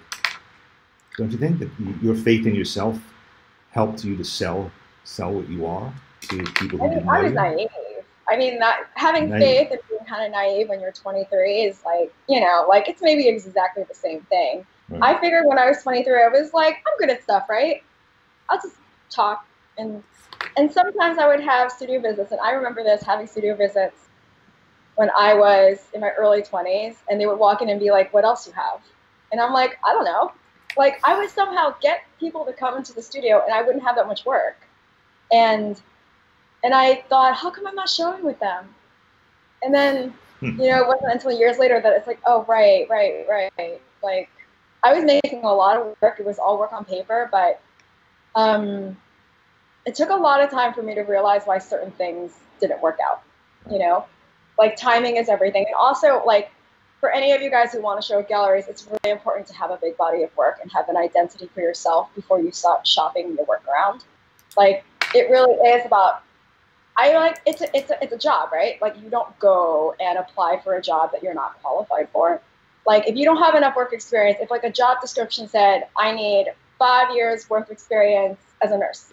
Speaker 1: don't you think that your faith in yourself helped you to sell sell what you are to people who I mean, didn't
Speaker 2: I was
Speaker 1: you?
Speaker 2: naive. I mean, that having naive. faith and being kind of naive when you're 23 is like, you know, like it's maybe exactly the same thing. Right. I figured when I was 23, I was like, I'm good at stuff, right? I'll just talk and and sometimes I would have studio visits, and I remember this having studio visits when I was in my early 20s, and they would walk in and be like, "What else you have?" And I'm like, "I don't know." Like I would somehow get people to come into the studio, and I wouldn't have that much work, and and I thought, how come I'm not showing with them? And then hmm. you know, it wasn't until years later that it's like, oh right, right, right. Like I was making a lot of work. It was all work on paper, but um, it took a lot of time for me to realize why certain things didn't work out. You know, like timing is everything. And also, like, for any of you guys who want to show galleries, it's really important to have a big body of work and have an identity for yourself before you start shopping your work around. Like, it really is about. I like it's a, it's a, it's a job, right? Like you don't go and apply for a job that you're not qualified for. Like if you don't have enough work experience, if like a job description said I need five years worth of experience as a nurse,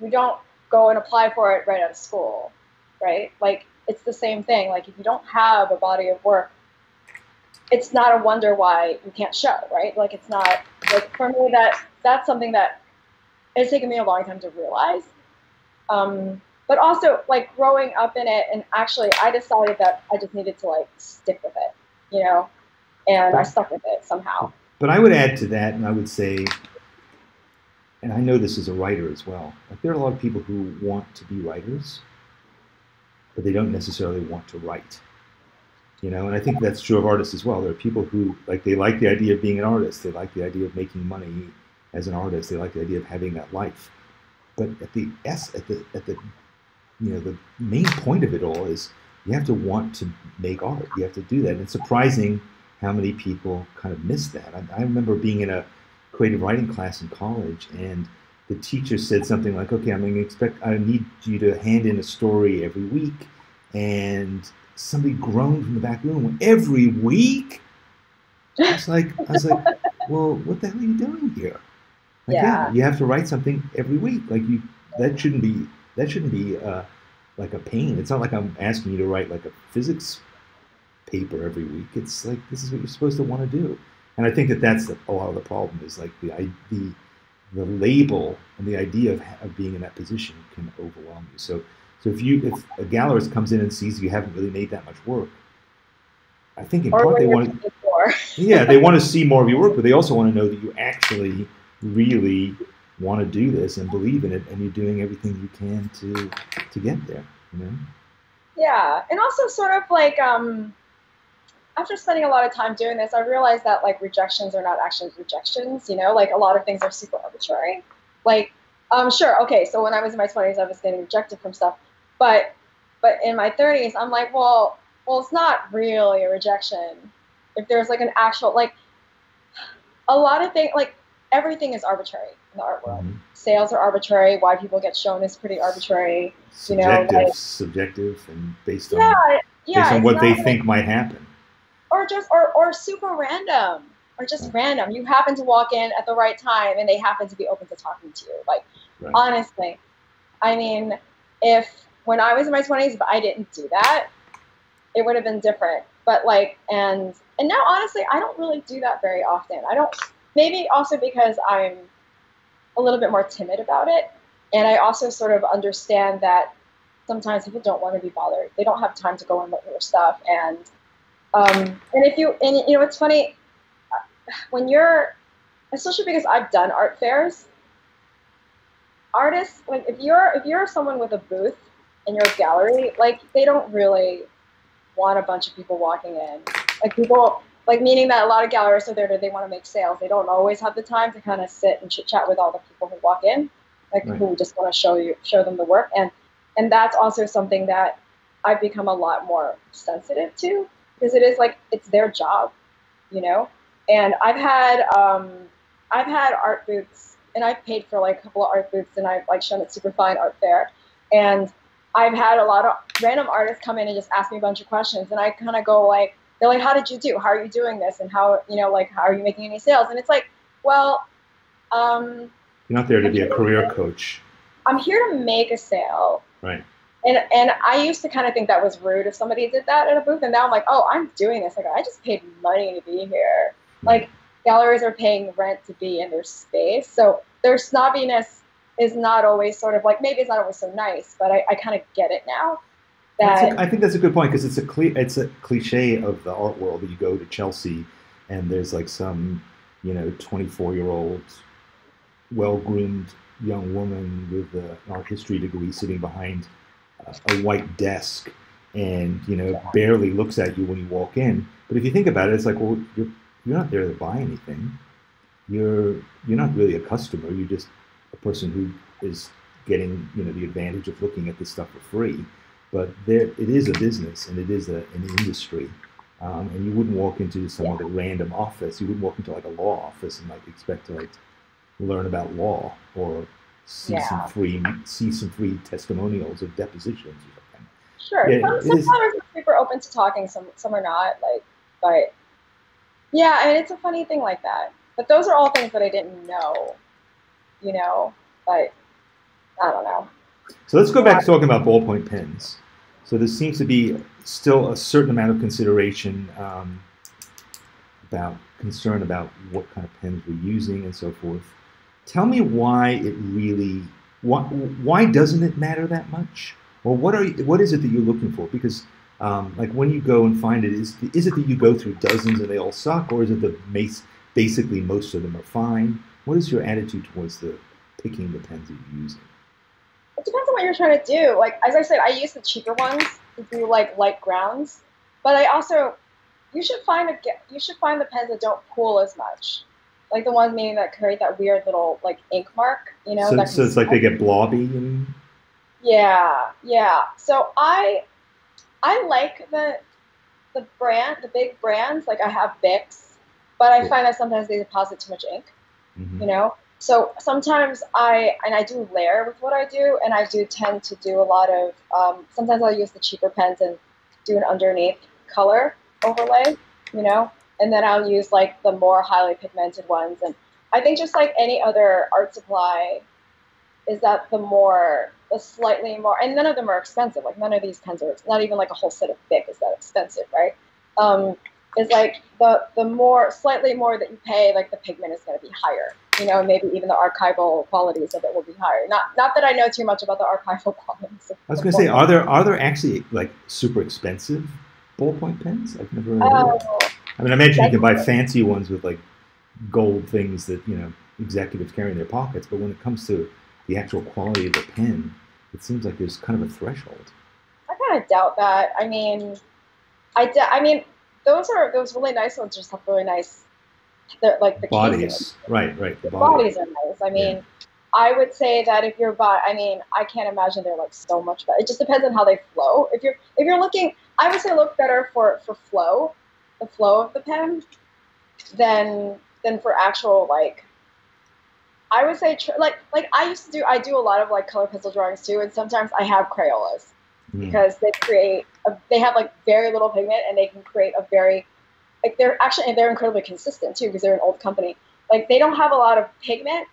Speaker 2: you don't go and apply for it right out of school, right? Like it's the same thing. Like if you don't have a body of work, it's not a wonder why you can't show, right? Like it's not like for me that that's something that it's taken me a long time to realize. Um, but also like growing up in it and actually I decided that I just needed to like stick with it, you know, and I stuck with it somehow.
Speaker 1: But I would add to that, and I would say and I know this as a writer as well. Like there are a lot of people who want to be writers, but they don't necessarily want to write. You know, and I think that's true of artists as well. There are people who like they like the idea of being an artist. They like the idea of making money as an artist. They like the idea of having that life. But at the s at the at the you know the main point of it all is you have to want to make art. You have to do that. And it's surprising how many people kind of miss that. I, I remember being in a creative writing class in college, and the teacher said something like, "Okay, I'm going to expect I need you to hand in a story every week," and somebody groaned from the back room. Every week? I was like, I was like, well, what the hell are you doing here? Like, yeah. yeah. you have to write something every week. Like you, that shouldn't be that shouldn't be uh, like a pain. It's not like I'm asking you to write like a physics paper every week. It's like this is what you're supposed to want to do and I think that that's a lot of the problem is like the the the label and the idea of, of being in that position can overwhelm you. So so if you if a gallerist comes in and sees you haven't really made that much work, I think in or part they want to, yeah they want to see more of your work, but they also want to know that you actually really want to do this and believe in it, and you're doing everything you can to to get there. You know.
Speaker 2: Yeah, and also sort of like um, after spending a lot of time doing this, I realized that like rejections are not actually rejections. You know, like a lot of things are super arbitrary. Like, um, sure, okay. So when I was in my twenties, I was getting rejected from stuff, but but in my thirties, I'm like, well, well, it's not really a rejection. If there's like an actual like, a lot of things like everything is arbitrary in the art world. Mm-hmm. Sales are arbitrary. Why people get shown is pretty arbitrary.
Speaker 1: Subjective,
Speaker 2: you know, like,
Speaker 1: subjective, and based on yeah, yeah, based on what they think might happen
Speaker 2: or just or, or super random or just random you happen to walk in at the right time and they happen to be open to talking to you like right. honestly i mean if when i was in my 20s if i didn't do that it would have been different but like and and now honestly i don't really do that very often i don't maybe also because i'm a little bit more timid about it and i also sort of understand that sometimes people don't want to be bothered they don't have time to go and look at your stuff and um, and if you, and you know, it's funny when you're, especially because I've done art fairs. Artists, like if you're if you're someone with a booth in your gallery, like they don't really want a bunch of people walking in. Like people, like meaning that a lot of galleries are there that they want to make sales. They don't always have the time to kind of sit and chit chat with all the people who walk in, like
Speaker 1: Right.
Speaker 2: who just want to show you, show them the work. And and that's also something that I've become a lot more sensitive to because it is like it's their job, you know. And I've had um, I've had art booths, and I've paid for like a couple of art booths, and I've like shown at Superfine Art Fair, and I've had a lot of random artists come in and just ask me a bunch of questions, and I kind of go like, they're like, how did you do? How are you doing this? And how you know like how are you making any sales? And it's like, well, um,
Speaker 1: You're not there to be a career coach.
Speaker 2: I'm here to make a sale.
Speaker 1: Right.
Speaker 2: And and I used to kind of think that was rude if somebody did that at a booth, and now I'm like, oh, I'm doing this. Like I just paid money to be here. Like galleries are paying rent to be in their space, so their snobbiness is not always sort of like maybe it's not always so nice, but I, I kind of get it now. That
Speaker 1: a, I think that's a good point because it's a cli it's a cliche of the art world that you go to Chelsea and there's like some you know 24 year old well groomed young woman with a, an art history degree sitting behind uh, a white desk and you know barely looks at you when you walk in. But if you think about it, it's like well you're you're not there to buy anything. You're you're not really a customer. You're just a person who is getting you know the advantage of looking at this stuff for free but there it is a business and it is a, an industry um, and you wouldn't walk into some other random office you wouldn't walk into like a law office and like expect to like learn about law or see
Speaker 2: Yeah.
Speaker 1: some free see some free testimonials of depositions or something
Speaker 2: sure.
Speaker 1: Yeah,
Speaker 2: some, galleries are super open to talking, some some are not. Like, but yeah, I mean it's a funny thing like that. But those are all things that I didn't know, you know. But I don't know.
Speaker 1: So let's go back to talking about ballpoint pens. So there seems to be still a certain amount of consideration um, about concern about what kind of pens we're using and so forth. Tell me why it really why, why doesn't it matter that much? Or what are you, what is it that you're looking for? Because um, like when you go and find it is is it that you go through dozens and they all suck or is it that basically most of them are fine? What is your attitude towards the picking the pens that you're using
Speaker 2: It depends on what you're trying to do. Like as I said, I use the cheaper ones to do like light grounds, but I also you should find a you should find the pens that don't pool as much, like the ones maybe that create that weird little like ink mark. You know,
Speaker 1: so,
Speaker 2: that
Speaker 1: so it's like they get blobby and
Speaker 2: Yeah, yeah. So I I like the the brand, the big brands. Like I have Bics, but I
Speaker 1: Yeah.
Speaker 2: find that sometimes they deposit too much ink.
Speaker 1: mhm.
Speaker 2: You know. So sometimes I and I do layer with what I do, and I do tend to do a lot of. Um, sometimes I'll use the cheaper pens and do an underneath color overlay. You know, and then I'll use like the more highly pigmented ones. And I think just like any other art supply, is that the more the slightly more and none of them are expensive like none of these pens are not even like a whole set of Bic is that expensive right um is like the the more slightly more that you pay like the pigment is going to be higher you know maybe even the archival qualities of it will be higher. Not not that i know too much about the archival qualities
Speaker 1: I was going to say, are there are there actually like super expensive ballpoint pens? I've never really
Speaker 2: oh.
Speaker 1: I mean, I imagine you can buy fancy ones with like gold things that you know executives carry in their pockets, but when it comes to the actual quality of the pen, it seems like there's kind of a threshold.
Speaker 2: i kind of doubt that. I mean i i mean those are those really nice ones just have really nice they're like the
Speaker 1: Bodies, right, right, the
Speaker 2: bodies are nice. I mean, I would say that if you're bought, I mean, I can't imagine they're like so much better. It just depends on how they flow. If you're if you're looking, I would say look better for for flow, the flow of the pen, than than for actual like. I would say tr- like like I used to do. I do a lot of like color pencil drawings too, and sometimes I have Crayolas
Speaker 1: Mm.
Speaker 2: because they create a, they have like very little pigment and they can create a very like they're actually they're incredibly consistent too because they're an old company. Like they don't have a lot of pigment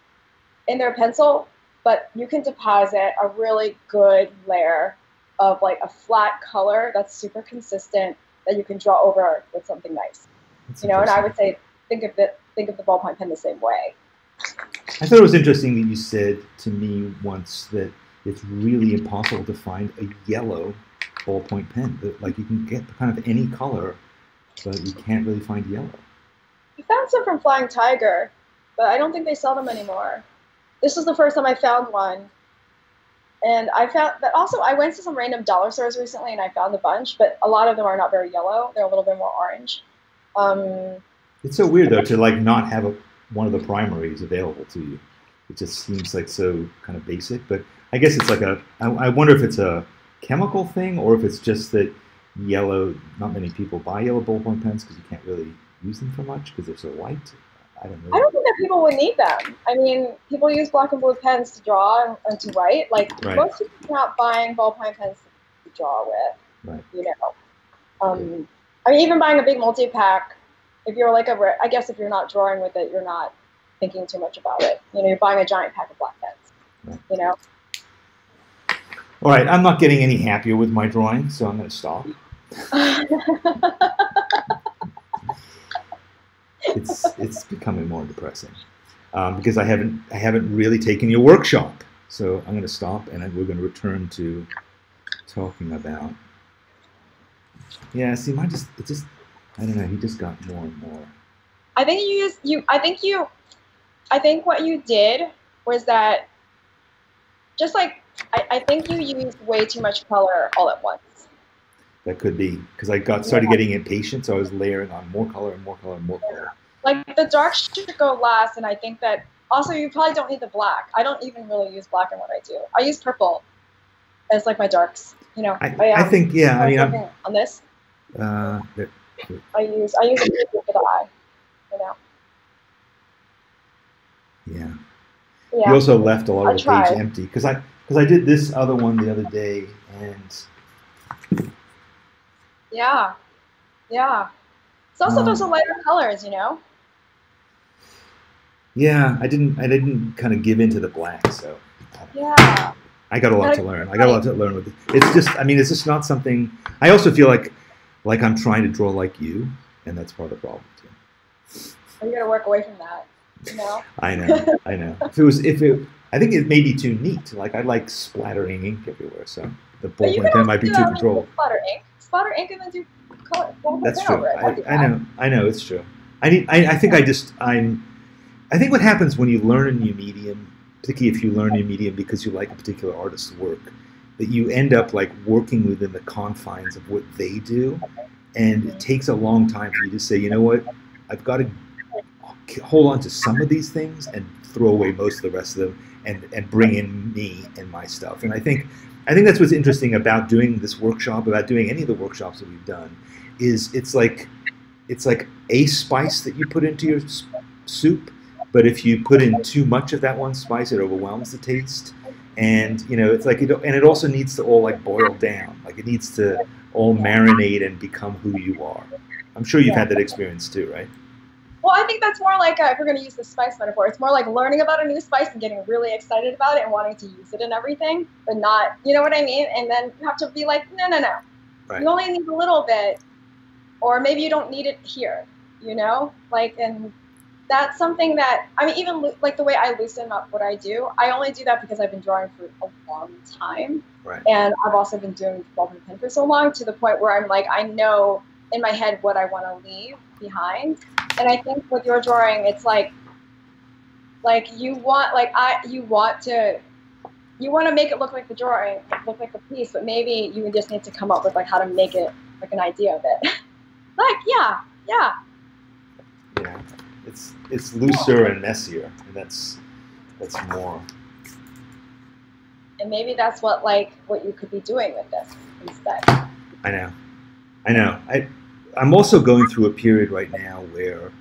Speaker 2: in their pencil but you can deposit a really good layer of like a flat color that's super consistent that you can draw over with something nice.
Speaker 1: That's
Speaker 2: you know and i would say think of it think of the ballpoint pen the same way.
Speaker 1: I thought it was interesting that you said to me once that it's really impossible to find a yellow ballpoint pen. That like you can get kind of any color, but you can't really find yellow.
Speaker 2: I found some from Flying Tiger, but I don't think they sell them anymore. This was the first time I found one. And I found that also I went to some random dollar stores recently and I found a bunch, but a lot of them are not very yellow. They're a little bit more orange. Um,
Speaker 1: It's so weird though to like not have a, one of the primaries available to you. It just seems like so kind of basic. But I guess it's like a. I, I wonder if it's a chemical thing or if it's just that yellow. Not many people buy yellow ballpoint pens because you can't really use them for much because they're so light. I don't know.
Speaker 2: I don't think that people would need them. I mean, people use black and blue pens to draw and, and to write. Like
Speaker 1: Right.
Speaker 2: most people are not buying ballpoint pens to draw with.
Speaker 1: Right.
Speaker 2: You know. Um, I mean, even buying a big multi-pack. If you're like a, I guess if you're not drawing with it, you're not thinking too much about it. You know, you're buying a giant pack of black pens.
Speaker 1: Right.
Speaker 2: You know.
Speaker 1: All right, I'm not getting any happier with my drawing, so I'm going to stop. It's it's becoming more depressing um, because I haven't I haven't really taken your workshop. So I'm going to stop, and we're going to return to talking about. Yeah, see, mine just it just I don't know. He just got more and more.
Speaker 2: I think you use you. I think you. I think what you did was that. Just like I, I think you used way too much color all at once.
Speaker 1: That could be because I got started getting impatient, so I was layering on more color and more color and more color.
Speaker 2: Like the dark should go last, and I think that also you probably don't need the black. I don't even really use black in what I do. I use purple as like my darks. You know.
Speaker 1: I, I
Speaker 2: um,
Speaker 1: think yeah. I mean, I'm,
Speaker 2: on this.
Speaker 1: uh,
Speaker 2: I use I use a purple for the eye. You know.
Speaker 1: yeah.
Speaker 2: Yeah.
Speaker 1: You also left a lot of the page empty because I because I did this other one the other day and
Speaker 2: Yeah. Yeah. It's also
Speaker 1: Um,
Speaker 2: those are lighter colors, you know.
Speaker 1: yeah I didn't I didn't kind of give into the black so
Speaker 2: Yeah.
Speaker 1: I got a lot
Speaker 2: Gotta
Speaker 1: learn I got a lot to learn with it. It's just I mean it's just not something I also feel like like I'm trying to draw like you and that's part of the problem too.
Speaker 2: You gotta work away from that. Know.
Speaker 1: I know I know if it was if it I think it may be too neat like I like splattering ink everywhere so the ballpoint pen might be too
Speaker 2: uh, that
Speaker 1: controlled.
Speaker 2: Splatter ink. Splatter ink and then do color.
Speaker 1: That's true.
Speaker 2: over it. I'll
Speaker 1: I, I know. I know. It's true. I need. I, I think I just. I'm. I think what happens when you learn a new medium, particularly if you learn a new medium because you like a particular artist's work, that you end up like working within the confines of what they do, and it mm-hmm. takes a long time for you to say, you know what, I've got to hold on to some of these things and throw away most of the rest of them, and and bring in me and my stuff. And I think. I think that's what's interesting about doing this workshop, about doing any of the workshops that we've done, is it's like it's like a spice that you put into your soup, but if you put in too much of that one spice, it overwhelms the taste. And you know, it's like it, and it also needs to all like boil down, like it needs to all marinate and become who you are. I'm sure you've had that experience too, right?
Speaker 2: Well, I think that's more like uh, if we're going to use the spice metaphor, it's more like learning about a new spice and getting really excited about it and wanting to use it in everything, but not, you know what I mean? And then you have to be like, no, no, no.
Speaker 1: Right.
Speaker 2: You only need a little bit, or maybe you don't need it here, you know? Like, and that's something that, I mean, even like the way I loosen up what I do, I only do that because I've been drawing for a long time.
Speaker 1: Right.
Speaker 2: And I've also been doing ball and pen for so long to the point where I'm like, I know in my head what I want to leave behind. And I think with your drawing, it's like, like you want, like I, you want to, you want to make it look like the drawing, look like the piece, but maybe you just need to come up with like how to make it like an idea of it. like, yeah, yeah,
Speaker 1: Yeah, it's it's looser and messier, and that's that's more.
Speaker 2: and maybe that's what like what you could be doing with this instead.
Speaker 1: I know, I know. I I'm also going through a period right now where,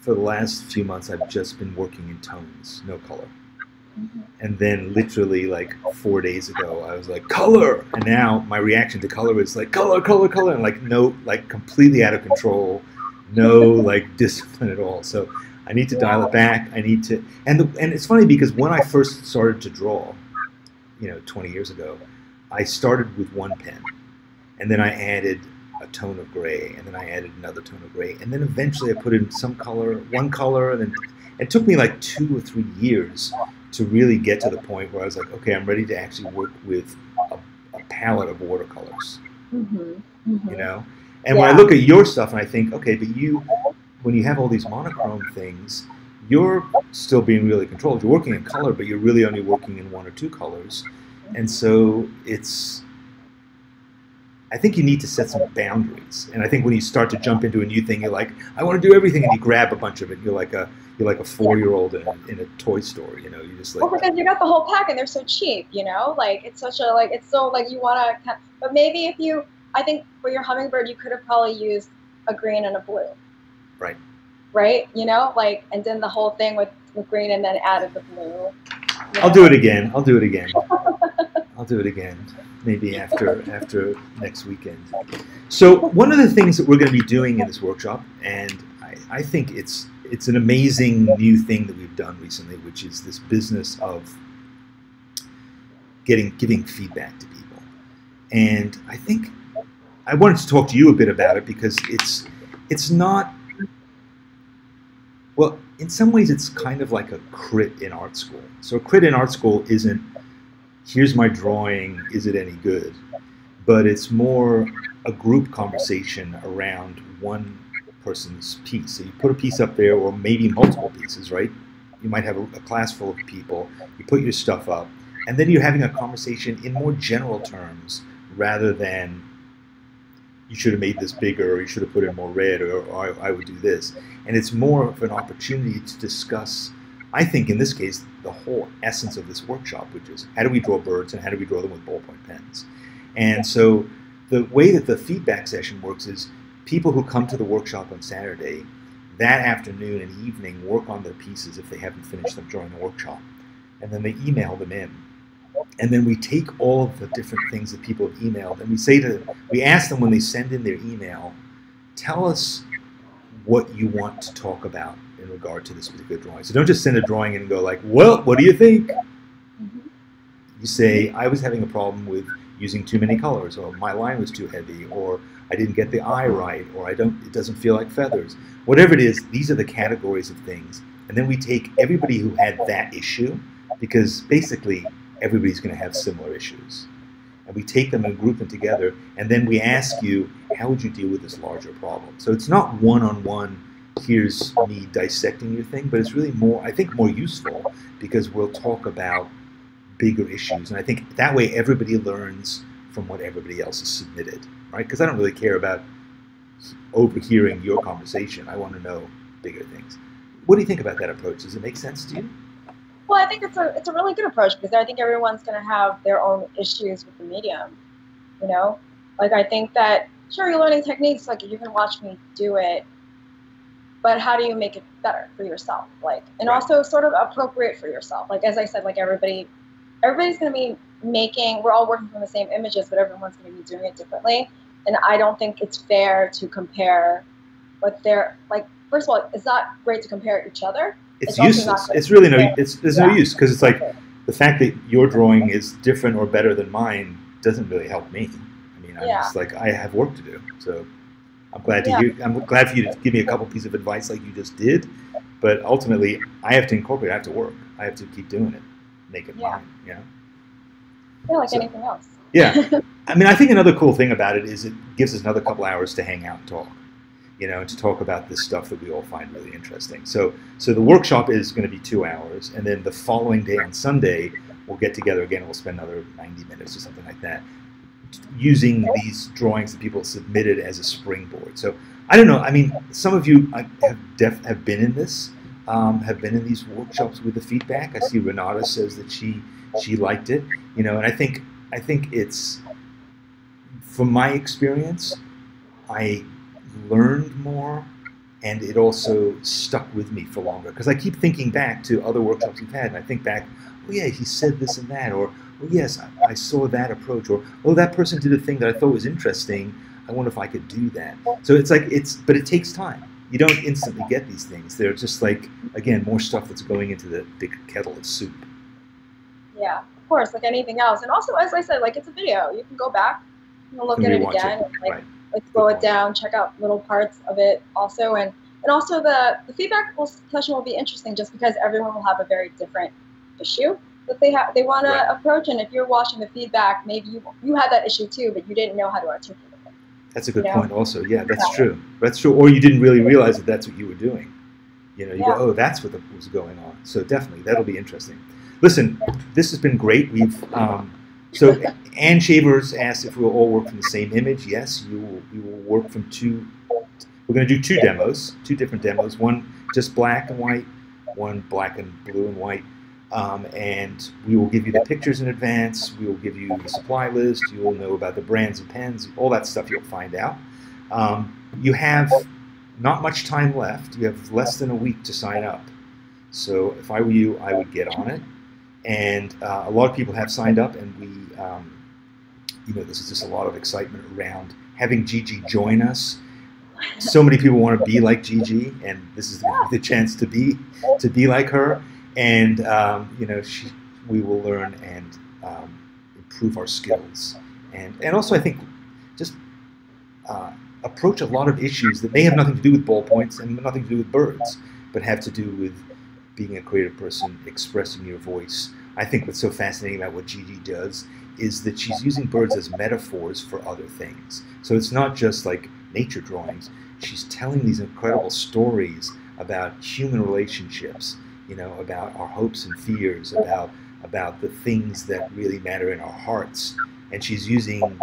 Speaker 1: for the last few months, I've just been working in tones, no color. Mm-hmm. And then, literally, like four days ago, I was like, color! And now my reaction to color is like, color, color, color! And like, no, like completely out of control, no like discipline at all. So I need to dial it back. I need to, and the, and it's funny because when I first started to draw, you know, 20 years ago, I started with one pen, and then I added a tone of gray, and then I added another tone of gray, and then eventually I put in some color, one color, and then it took me like two or three years to really get to the point where I was like, okay, I'm ready to actually work with a, a palette of watercolors,
Speaker 2: Mm-hmm.
Speaker 1: you know. And when I look at your stuff, and I think, okay, but you, when you have all these monochrome things, you're still being really controlled. You're working in color, but you're really only working in one or two colors, and so it's. I think you need to set some boundaries, and I think when you start to jump into a new thing, you're like, I want to do everything, and you grab a bunch of it. You're like a you're like a four year old in, in a toy store, you know. You just like.
Speaker 2: Well, because you got the whole pack, and they're so cheap, you know. Like it's such a like it's so like you want to, but maybe if you, I think for your hummingbird, you could have probably used a green and a blue.
Speaker 1: Right.
Speaker 2: Right. You know, like and then the whole thing with with green and then added the blue.
Speaker 1: I'll do it again. I'll do it again. I'll do it again. Maybe after after next weekend. So one of the things that we're going to be doing in this workshop, and I, I think it's it's an amazing new thing that we've done recently, which is this business of getting giving feedback to people. And I think I wanted to talk to you a bit about it because it's it's not well, in some ways it's kind of like a crit in art school. So a crit in art school isn't here's my drawing, is it any good? But it's more a group conversation around one person's piece. So you put a piece up there, or maybe multiple pieces, right? You might have a, a, class full of people. You put your stuff up, and then you're having a conversation in more general terms rather than you should have made this bigger, or you should have put in more red, or, or I, I would do this. And it's more of an opportunity to discuss. I think in this case, the whole essence of this workshop, which is how do we draw birds and how do we draw them with ballpoint pens. And so the way that the feedback session works is people who come to the workshop on Saturday, that afternoon and evening work on their pieces if they haven't finished them during the workshop. And then they email them in. And then we take all of the different things that people have emailed and we say to them, we ask them when they send in their email, tell us what you want to talk about regard to this particular drawing. So don't just send a drawing and go like, well, what do you think? Mm-hmm. You say, I was having a problem with using too many colors, or my line was too heavy, or I didn't get the eye right, or I don't, it doesn't feel like feathers. Whatever it is, these are the categories of things. And then we take everybody who had that issue, because basically everybody's going to have similar issues. And we take them and group them together, and then we ask you, how would you deal with this larger problem? So it's not one on one, here's me dissecting your thing, but it's really more, I think, more useful because we'll talk about bigger issues. And I think that way everybody learns from what everybody else has submitted right? Because I don't really care about overhearing your conversation. I want to know bigger things. What do you think about that approach? Does it make sense to you?
Speaker 2: Well, I think it's a it's a really good approach because I think everyone's going to have their own issues with the medium. You know, like I think that sure you're learning techniques, like you can watch me do it, but how do you make it better for yourself? Like, and right. also sort of appropriate for yourself. Like as I said, like everybody, everybody's going to be making. We're all working from the same images, but everyone's going to be doing it differently and I don't think it's fair to compare what they're like. First of all, it's not great to compare each other.
Speaker 1: It's, it's useless. It's really no. It's there's yeah. no use because it's like the fact that your drawing is different or better than mine doesn't really help me. I mean, I'm yeah. just like I have work to do. So I'm glad to yeah. hear. I'm glad for you to give me a couple pieces of advice like you just did. But ultimately, I have to incorporate. I have to work. I have to keep doing it. Make it mine. You know.
Speaker 2: Yeah, like so, anything else.
Speaker 1: Yeah. I mean, I think another cool thing about it is it gives us another couple hours to hang out and talk, you know, to talk about this stuff that we all find really interesting. So, so the workshop is going to be two hours, and then the following day on Sunday, we'll get together again. And we'll spend another 90 minutes or something like that, using these drawings that people submitted as a springboard. So, I don't know. I mean, some of you have def- have been in this, um, have been in these workshops with the feedback. I see Renata says that she she liked it, you know, and I think I think it's from my experience, I learned more and it also stuck with me for longer because I keep thinking back to other workshops we've had and I think back, oh yeah, he said this and that, or oh yes, I, I saw that approach, or oh that person did a thing that I thought was interesting. I wonder if I could do that. So it's like it's, but it takes time. You don't instantly get these things. They're just like again more stuff that's going into the big kettle of soup.
Speaker 2: Yeah, of course, like anything else. And also, as I said, like it's a video. You can go back and look at it again it. and like right. like slow it down, check out little parts of it also, and and also the the feedback session will be interesting just because everyone will have a very different issue that they have they want right. to approach, and if you're watching the feedback, maybe you you had that issue too, but you didn't know how to articulate it.
Speaker 1: That's a good you know? point. Also, yeah, that's true. That's true. Or you didn't really realize that that's what you were doing. You know, you
Speaker 2: Yeah.
Speaker 1: go, oh, that's what the, was going on. So definitely, that'll be interesting. Listen, this has been great. We've um, so Ann Shavers asked if we'll all work from the same image. Yes, you will. We will work from two. We're going to do two demos, two different demos. One just black and white, one black and blue and white. Um, and we will give you the pictures in advance. We will give you the supply list. You will know about the brands of pens, all that stuff you'll find out. Um, you have not much time left. You have less than a week to sign up. So if I were you, I would get on it. And uh, a lot of people have signed up, and we, um, you know, this is just a lot of excitement around having Gigi join us. So many people want to be like Gigi, and this is the, the chance to be to be like her. And um, you know, she, we will learn and um, improve our skills, and and also I think just uh, approach a lot of issues that may have nothing to do with ballpoints and nothing to do with birds, but have to do with being a creative person, expressing your voice. I think what's so fascinating about what Gigi does is that she's using birds as metaphors for other things. So it's not just like nature drawings. She's telling these incredible stories about human relationships, you know, about our hopes and fears, about about the things that really matter in our hearts. And she's using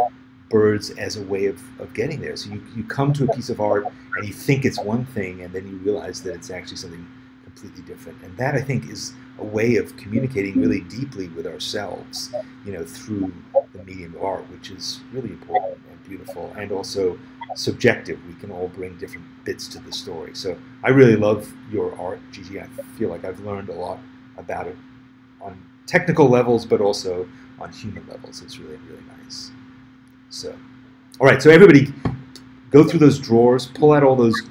Speaker 1: birds as a way of, of getting there. So you, you come to a piece of art and you think it's one thing and then you realize that it's actually something completely different. And that I think is a way of communicating really deeply with ourselves, you know, through the medium of art, which is really important and beautiful and also subjective. We can all bring different bits to the story. So I really love your art, Gigi. I feel like I've learned a lot about it on technical levels, but also on human levels. It's really, really nice. So, all right. So everybody, go through those drawers, pull out all those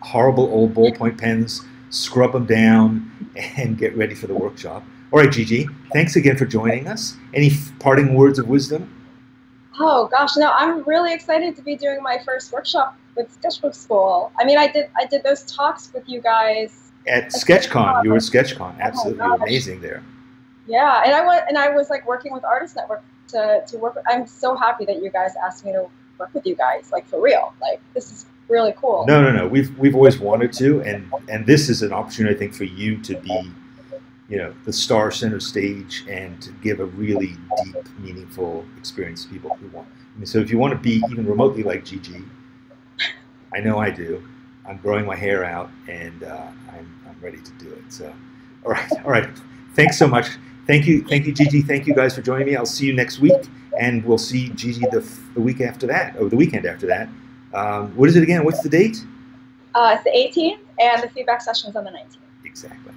Speaker 1: horrible old ballpoint pens, scrub them down, and get ready for the workshop. All right, Gigi. Thanks again for joining us. Any parting words of wisdom?
Speaker 2: Oh gosh, no, I'm really excited to be doing my first workshop with Sketchbook Skool. I mean, I did I did those talks with you guys.
Speaker 1: At SketchKon, you were at SketchKon. Oh Absolutely
Speaker 2: gosh.
Speaker 1: amazing there.
Speaker 2: Yeah, and I was and I was like working with Artist Network to to work. With, I'm so happy that you guys asked me to work with you guys, like for real. Like this is really cool.
Speaker 1: No, no, no. We've we've always wanted to, and and this is an opportunity, I think, for you to be, you know, the star center stage and to give a really deep, meaningful experience to people who want. I mean, so if you want to be even remotely like Gigi, I know I do. I'm growing my hair out, and uh, I'm I'm ready to do it. So, all right, all right. Thanks so much. Thank you, thank you, Gigi. Thank you guys for joining me. I'll see you next week, and we'll see Gigi the, the week after that, or the weekend after that. Um, what is it again? What's the date?
Speaker 2: Uh, it's the 18th, and the feedback session is on the 19th.
Speaker 1: Exactly.